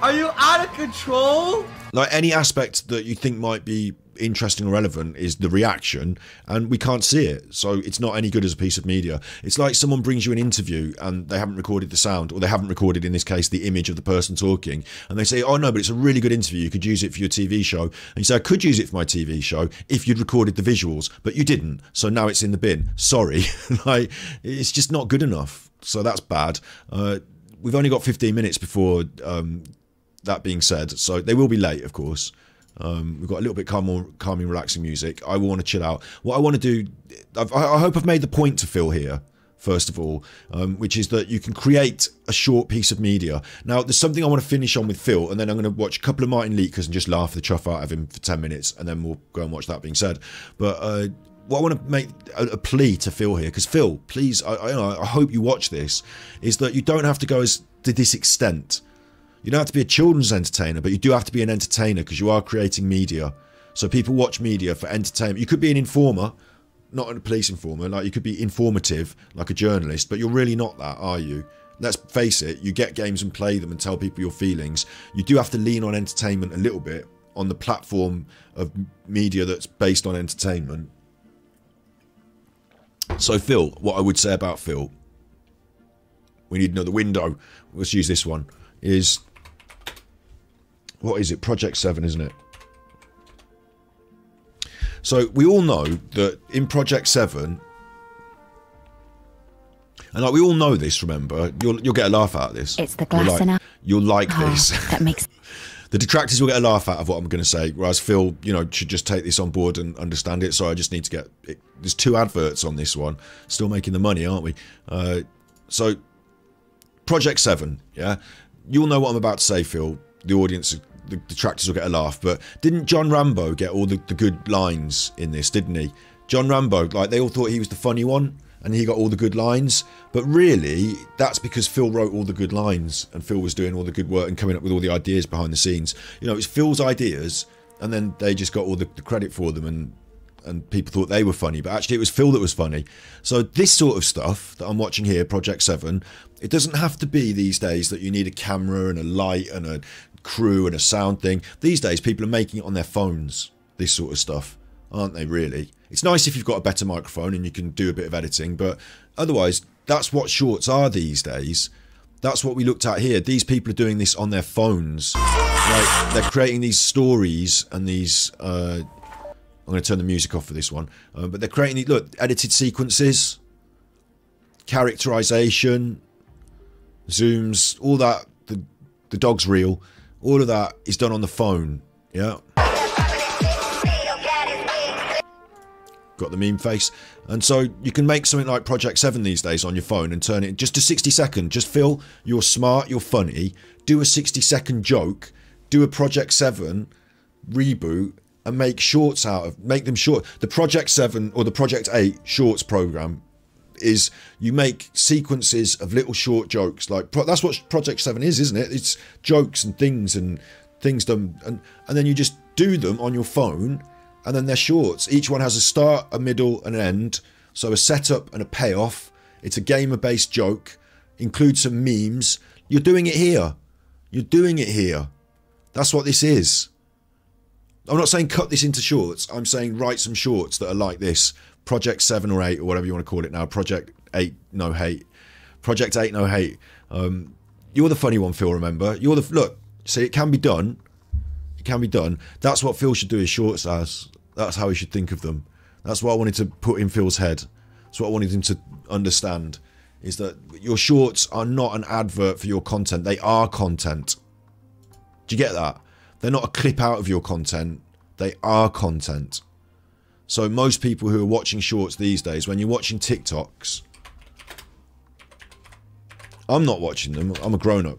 Are you out of control? Like any aspect that you think might be interesting or relevant is the reaction, and we can't see it, so it's not any good as a piece of media. It's like someone brings you an interview and they haven't recorded the sound, or they haven't recorded, in this case, the image of the person talking, and they say, "Oh no, but it's a really good interview. You could use it for your TV show." And you say, "I could use it for my TV show if you'd recorded the visuals, but you didn't, so now it's in the bin. Sorry, like it's just not good enough. So that's bad." Uh, we've only got 15 minutes before um, that being said, so they will be late, of course. Um, we've got a little bit calm, calming, relaxing music. I want to chill out. What I want to do, I've, I hope I've made the point to Phil here, first of all, um, which is that you can create a short piece of media. Now, there's something I want to finish on with Phil, and then I'm going to watch a couple of Martin Liedtke's and just laugh the chuff out of him for 10 minutes, and then we'll go and watch that being said. But uh, what I want to make a, a plea to Phil here, because Phil, please, I, I, I hope you watch this, is that you don't have to go as to this extent. You don't have to be a children's entertainer, but you do have to be an entertainer because you are creating media. So people watch media for entertainment. You could be an informer, not a police informer. Like you could be informative, like a journalist, but you're really not that, are you? Let's face it. You get games and play them and tell people your feelings. You do have to lean on entertainment a little bit on the platform of media that's based on entertainment. So Phil, what I would say about Phil, we need another window. Let's use this one. Is what is it? Project 7, isn't it? So we all know that in Project 7, and like we all know this, remember, you'll you'll get a laugh out of this. It's the You'll glass like, in our- You'll like Oh, this. that makes the detractors will get a laugh out of what I'm going to say, whereas Phil, you know, should just take this on board and understand it. So I just need to get. It. There's two adverts on this one. Still making the money, aren't we? Uh, so Project Seven, yeah. You'll know what I'm about to say, Phil. The audience, the detractors will get a laugh. But didn't John Rambo get all the, the good lines in this? Didn't he? John Rambo, like they all thought he was the funny one, and he got all the good lines. But really, that's because Phil wrote all the good lines, and Phil was doing all the good work and coming up with all the ideas behind the scenes. You know, it's Phil's ideas, and then they just got all the, the credit for them, and and people thought they were funny, but actually it was Phil that was funny. So this sort of stuff that I'm watching here, Project Seven, it doesn't have to be these days that you need a camera and a light and a crew and a sound thing. These days, people are making it on their phones. this sort of stuff, aren't they? Really, it's nice if you've got a better microphone and you can do a bit of editing, but otherwise, that's what shorts are these days. That's what we looked at here. These people are doing this on their phones. Like they're creating these stories and these. Uh, I'm going to turn the music off for this one, uh, but they're creating look edited sequences, characterization, zooms, all that. The the dog's real. All of that is done on the phone. Yeah. Got the meme face. And so you can make something like Project 7 these days on your phone and turn it just to 60 second. Just feel you're smart, you're funny, do a 60 second joke, do a Project 7 reboot and make shorts out of make them short. The Project 7 or the Project 8 shorts program is you make sequences of little short jokes like that's what project 7 is isn't it? It's jokes and things and things done and and then you just do them on your phone and then they're shorts. Each one has a start a middle and an end. So a setup and a payoff it's a gamer based joke include some memes. You're doing it here. You're doing it here. That's what this is. I'm not saying cut this into shorts. I'm saying write some shorts that are like this Project 7 or 8 or whatever you want to call it now. Project 8 No Hate. Project 8 No Hate. Um, you're the funny one, Phil, remember? You're the... Look, see, it can be done. It can be done. That's what Phil should do his shorts as. That's how he should think of them. That's what I wanted to put in Phil's head. That's what I wanted him to understand. Is that your shorts are not an advert for your content. They are content. Do you get that? They're not a clip out of your content. They are content. So most people who are watching shorts these days, when you're watching TikToks, I'm not watching them. I'm a grown up.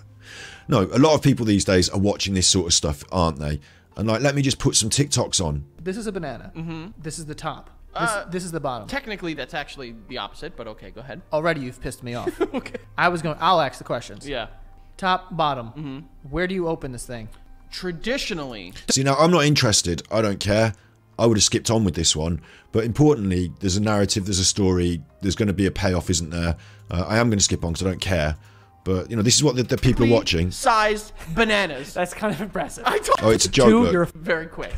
no, a lot of people these days are watching this sort of stuff, aren't they? And like, let me just put some TikToks on. This is a banana. Mm-hmm. This is the top. This, Uh, this is the bottom. Technically, that's actually the opposite, but okay, go ahead. Already, you've pissed me off. okay. I was going. I'll ask the questions. Yeah. Top, bottom. Where do you open this thing? Traditionally, See, now I'm not interested. I don't care. I would have skipped on with this one. But importantly, there's a narrative, there's a story, there's going to be a payoff, isn't there? Uh, I am going to skip on because I don't care. But, you know, this is what the, the people are watching. sized bananas. That's kind of impressive. I told Oh, it's a joke, Two, look. you're very quick.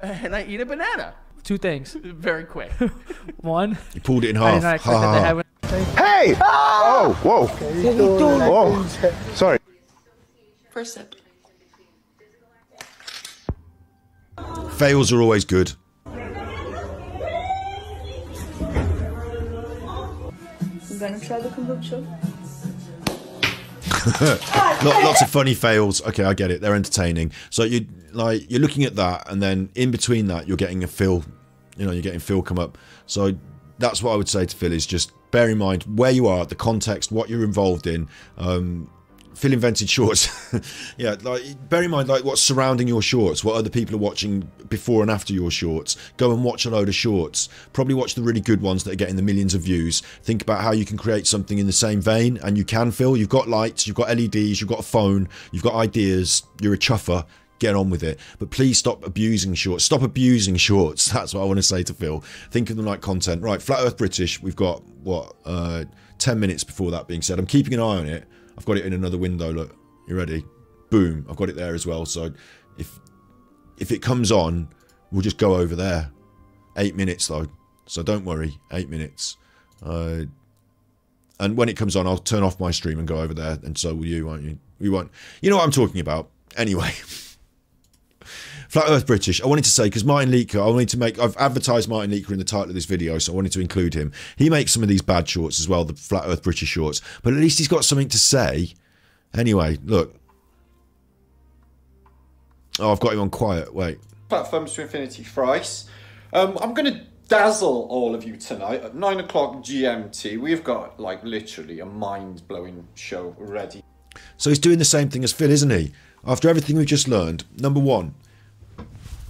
And I eat a banana. two things. Very quick. One. You pulled it in I half. did Ha, ha, ha. Hey! Oh, whoa. Whoa. Sorry. First sip. Fails are always good. I'm gonna try the kombucha. Lots of funny fails. Okay, I get it. They're entertaining. So you like you're looking at that, and then in between that, you're getting a Phil. You know, you're getting Phil come up. So that's what I would say to Phil is just bear in mind where you are, the context, what you're involved in. Um, Phil invented shorts. yeah, like bear in mind like what's surrounding your shorts, what other people are watching before and after your shorts. Go and watch a load of shorts. Probably watch the really good ones that are getting the millions of views. Think about how you can create something in the same vein, and you can. Phil, you've got lights, you've got LEDs, you've got a phone, you've got ideas. You're a chuffer. Get on with it, but please stop abusing shorts. Stop abusing shorts. That's what I want to say to Phil. Think of them like content. Right, Flat Earth British. We've got what uh, ten minutes before that being said. I'm keeping an eye on it. I've got it in another window. Look, you ready? Boom! I've got it there as well. So if if it comes on, we'll just go over there. Eight minutes though, so don't worry. Eight minutes. Uh, and when it comes on, I'll turn off my stream and go over there, and so will you, won't you? We won't. You know what I'm talking about. Anyway. Flat Earth British. I wanted to say because Martin Liedtke, I wanted to make. I've advertised Martin Liedtke in the title of this video, so I wanted to include him. He makes some of these bad shorts as well, the Flat Earth British shorts, but at least he's got something to say. Anyway, look. Oh, I've got him on quiet. Wait. Platforms to Infinity Thrice. Um, I'm going to dazzle all of you tonight at 9 o'clock GMT. We've got, like, literally a mind blowing show ready. So he's doing the same thing as Phil, isn't he? After everything we've just learned, number one,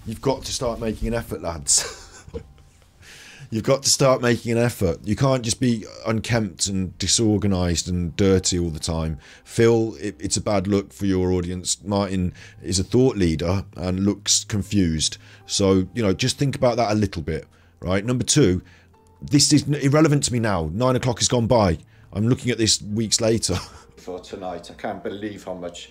you've got to start making an effort, lads. you've got to start making an effort. You can't just be unkempt and disorganised and dirty all the time. Phil, it, it's a bad look for your audience. Martin is a thought leader and looks confused. So, you know, just think about that a little bit, right? Number two, this is irrelevant to me now. Nine o'clock has gone by. I'm looking at this weeks later. For tonight, I can't believe how much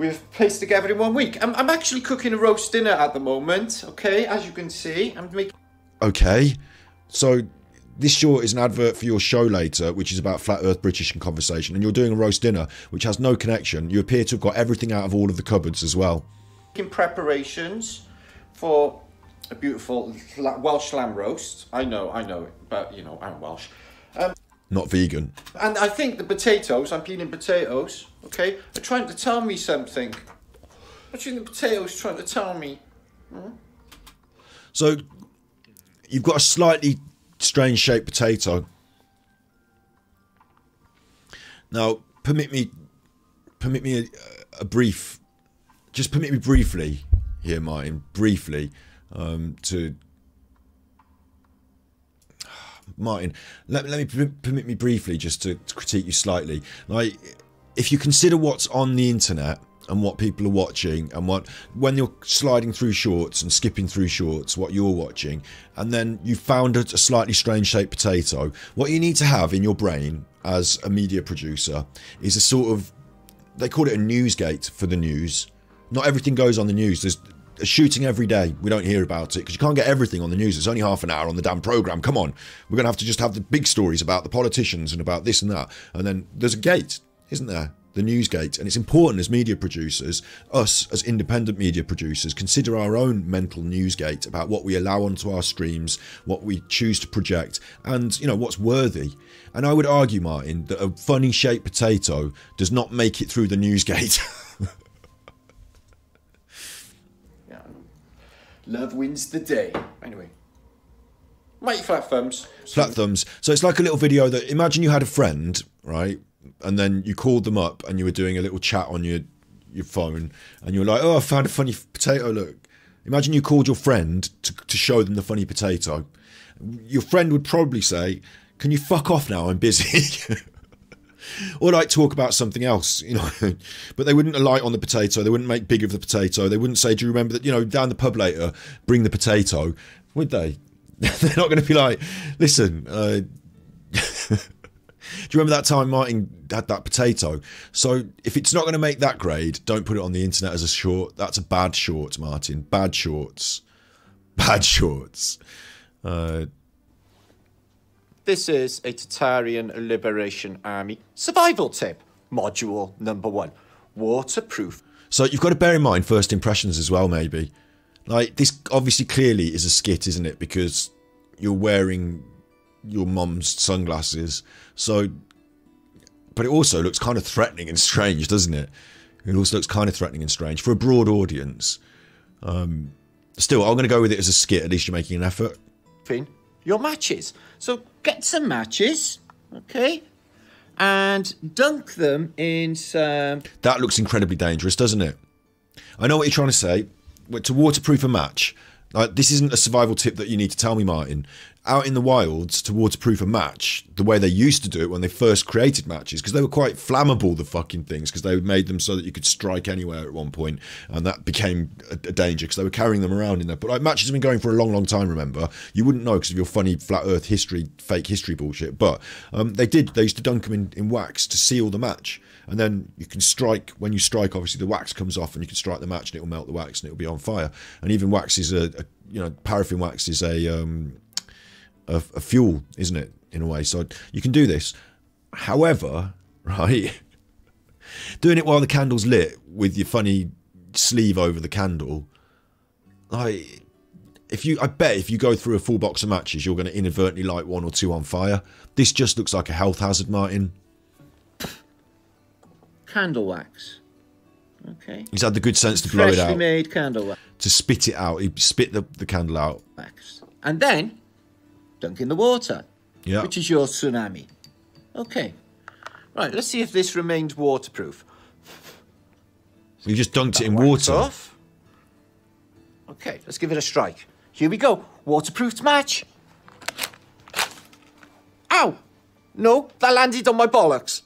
we've placed together in one week. I'm, I'm actually cooking a roast dinner at the moment, okay? As you can see, I'm making. Okay, so this short is an advert for your show later, which is about flat Earth British and conversation, and you're doing a roast dinner, which has no connection. You appear to have got everything out of all of the cupboards as well. making preparations for a beautiful Welsh lamb roast. I know, I know, but you know, I'm Welsh. Um, Not vegan. and I think the potatoes, I'm peeling potatoes, okay, They're trying to tell me something. What do you think the potatoes trying to tell me? Hmm? So you've got a slightly strange shaped potato. Now, permit me, permit me a, a brief, just permit me briefly here, Martin, briefly, um, to Martin, let, let me permit me briefly just to, to critique you slightly. Like, if you consider what's on the internet and what people are watching, and what when you're sliding through shorts and skipping through shorts, what you're watching, and then you found a, a slightly strange shaped potato, what you need to have in your brain as a media producer is a sort of they call it a newsgate for the news. Not everything goes on the news. There's a shooting every day. We don't hear about it because you can't get everything on the news. It's only half an hour on the damn program. Come on, we're gonna have to just have the big stories about the politicians and about this and that. And then there's a gate, isn't there? The news gate, and it's important as media producers, us as independent media producers, consider our own mental news gate about what we allow onto our streams, what we choose to project, and you know what's worthy. And I would argue, Martin, that a funny shaped potato does not make it through the news gate. Love wins the day. Anyway. Mighty flat thumbs. flat thumbs. So it's like a little video that imagine you had a friend, right? And then you called them up and you were doing a little chat on your your phone and you were like, "Oh, I found a funny potato, look." Imagine you called your friend to to show them the funny potato. Your friend would probably say, "Can you fuck off now? I'm busy." or like talk about something else, you know. but they wouldn't alight on the potato. They wouldn't make big of the potato. They wouldn't say, "Do you remember that? You know, down the pub later, bring the potato." Would they? They're not going to be like, "Listen, uh, do you remember that time Martin had that potato?" So if it's not going to make that grade, don't put it on the internet as a short. That's a bad short, Martin. Bad shorts. Bad shorts. Uh, This is a Tartarian Liberation Army survival tip. Module number one waterproof. So you've got to bear in mind first impressions as well, maybe. Like this obviously clearly is a skit, isn't it? Because you're wearing your mum's sunglasses. So but it also looks kind of threatening and strange, doesn't it? It also looks kind of threatening and strange for a broad audience. Um still I'm gonna go with it as a skit, at least you're making an effort. in your matches. So get some matches, okay? And dunk them in some. That looks incredibly dangerous, doesn't it? I know what you're trying to say. To waterproof a match, like this isn't a survival tip that you need to tell me, Martin. Out in the wilds, to waterproof a match, the way they used to do it when they first created matches, because they were quite flammable, the fucking things, because they made them so that you could strike anywhere at one point, and that became a, a danger because they were carrying them around in there. But like matches have been going for a long, long time. Remember, you wouldn't know because of your funny flat Earth history, fake history bullshit. But um, they did. They used to dunk them in, in wax to seal the match and then you can strike when you strike obviously the wax comes off and you can strike the match and it will melt the wax and it will be on fire. And even wax is a, a you know paraffin wax is a, um, a a fuel isn't it in a way? So you can do this. However right doing it while the candle's lit with your funny sleeve over the candle like if you i bet if you go through a full box of matches you're going to inadvertently light one or two on fire. This just looks like a health hazard martin Candle wax. Okay. He's had the good sense to blow it Freshly out, made candle wax. to spit it out. He spit the, the candle out. Wax. And then dunk in the water. Yeah. Which is your tsunami. Okay. Right, let's see if this remains waterproof. You just dunked it in water. Off. Okay, let's give it a strike. Here we go. Waterproofed match. Ow! No, that landed on my bollocks.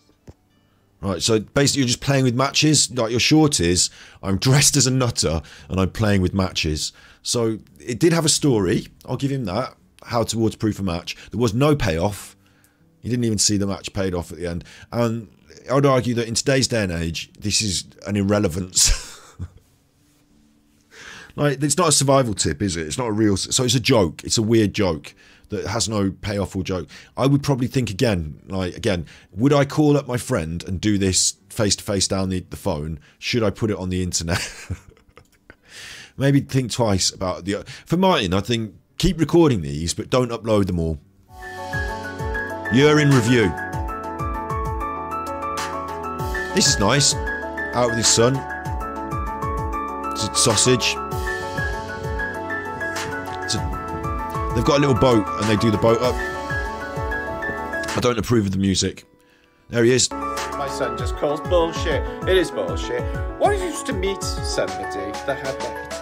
Right, so basically you're just playing with matches. Like your short is, I'm dressed as a nutter and I'm playing with matches. So it did have a story. I'll give him that. How to waterproof a match. There was no payoff. You didn't even see the match paid off at the end. And I would argue that in today's day and age, this is an irrelevance. like, it's not a survival tip, is it? It's not a real. So it's a joke. It's a weird joke that has no payoff or joke. I would probably think again, like again, would I call up my friend and do this face to face down the, the phone? Should I put it on the internet? Maybe think twice about the. For Martin, I think keep recording these, but don't upload them all. You're in review. This is nice. Out with his son. Sausage. They've got a little boat and they do the boat up. I don't approve of the music. There he is. My son just calls bullshit. It is bullshit. You used to meet somebody that had that?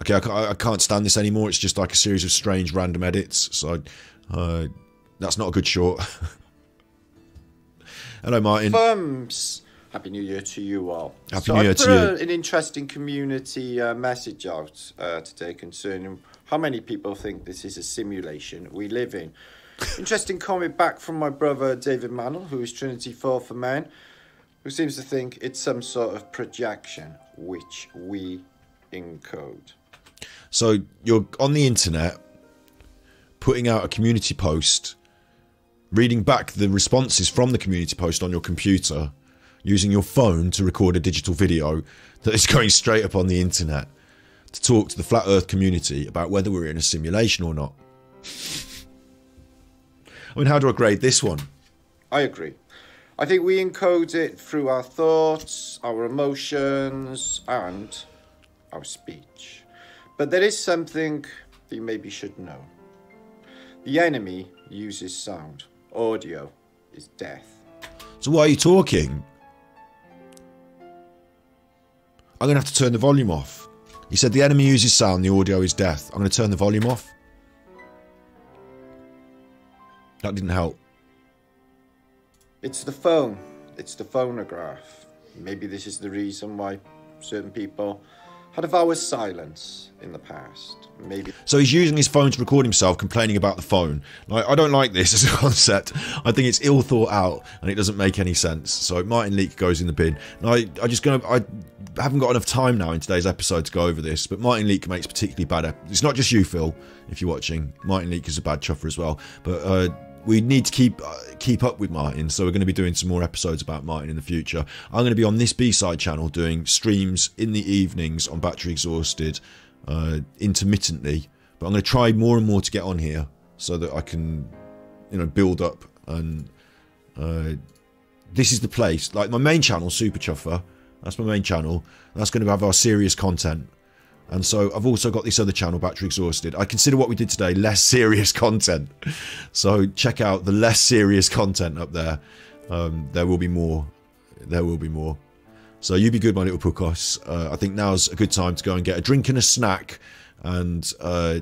Okay, I can't, I can't stand this anymore. It's just like a series of strange random edits. So uh, that's not a good short. Hello, Martin. firms? Happy New Year to you all. Happy so New I Year put to a- you. an interesting community uh, message out uh, today concerning how many people think this is a simulation we live in. interesting comment back from my brother David Mannell, who is Trinity 4 for Men, who seems to think it's some sort of projection which we encode. So you're on the internet, putting out a community post, reading back the responses from the community post on your computer, using your phone to record a digital video that is going straight up on the internet to talk to the flat Earth community about whether we're in a simulation or not. I mean, how do I grade this one? I agree. I think we encode it through our thoughts, our emotions, and our speech. But there is something that you maybe should know. The enemy uses sound. Audio is death. So why are you talking? I'm going to have to turn the volume off. He said the enemy uses sound, the audio is death. I'm going to turn the volume off. That didn't help. It's the phone. It's the phonograph. Maybe this is the reason why certain people vow of silence in the past. Maybe So he's using his phone to record himself complaining about the phone. Like I don't like this as a concept. I think it's ill thought out and it doesn't make any sense. So Martin Liedtke goes in the bin. I I just gonna I haven't got enough time now in today's episode to go over this, but Martin Liedtke makes particularly bad. It's not just you, Phil, if you're watching. Martin Liedtke is a bad chuffer as well. But uh, we need to keep uh, keep up with Martin, so we're going to be doing some more episodes about Martin in the future. I'm going to be on this B side channel doing streams in the evenings on Battery Exhausted uh, intermittently, but I'm going to try more and more to get on here so that I can, you know, build up and. Uh, this is the place. Like my main channel, Superchuffer, that's my main channel. That's going to have our serious content. And so I've also got this other channel, Battery Exhausted. I consider what we did today less serious content. So check out the less serious content up there. Um, there will be more. There will be more. So you be good, my little Pukos. Uh, I think now's a good time to go and get a drink and a snack. And uh,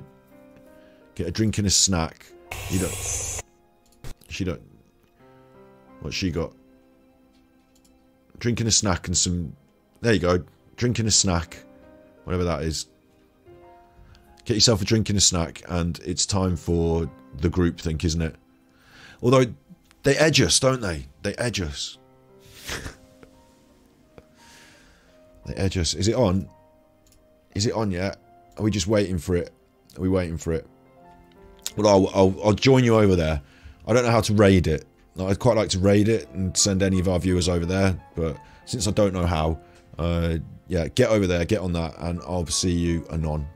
get a drink and a snack. You don't. She don't. What she got? Drinking a snack and some. There you go. Drinking a snack. Whatever that is. Get yourself a drink and a snack, and it's time for the group think, isn't it? Although they edge us, don't they? They edge us. they edge us. Is it on? Is it on yet? Are we just waiting for it? Are we waiting for it? Well, I'll, I'll, I'll join you over there. I don't know how to raid it. I'd quite like to raid it and send any of our viewers over there, but since I don't know how, uh, yeah, get over there, get on that, and I'll see you anon.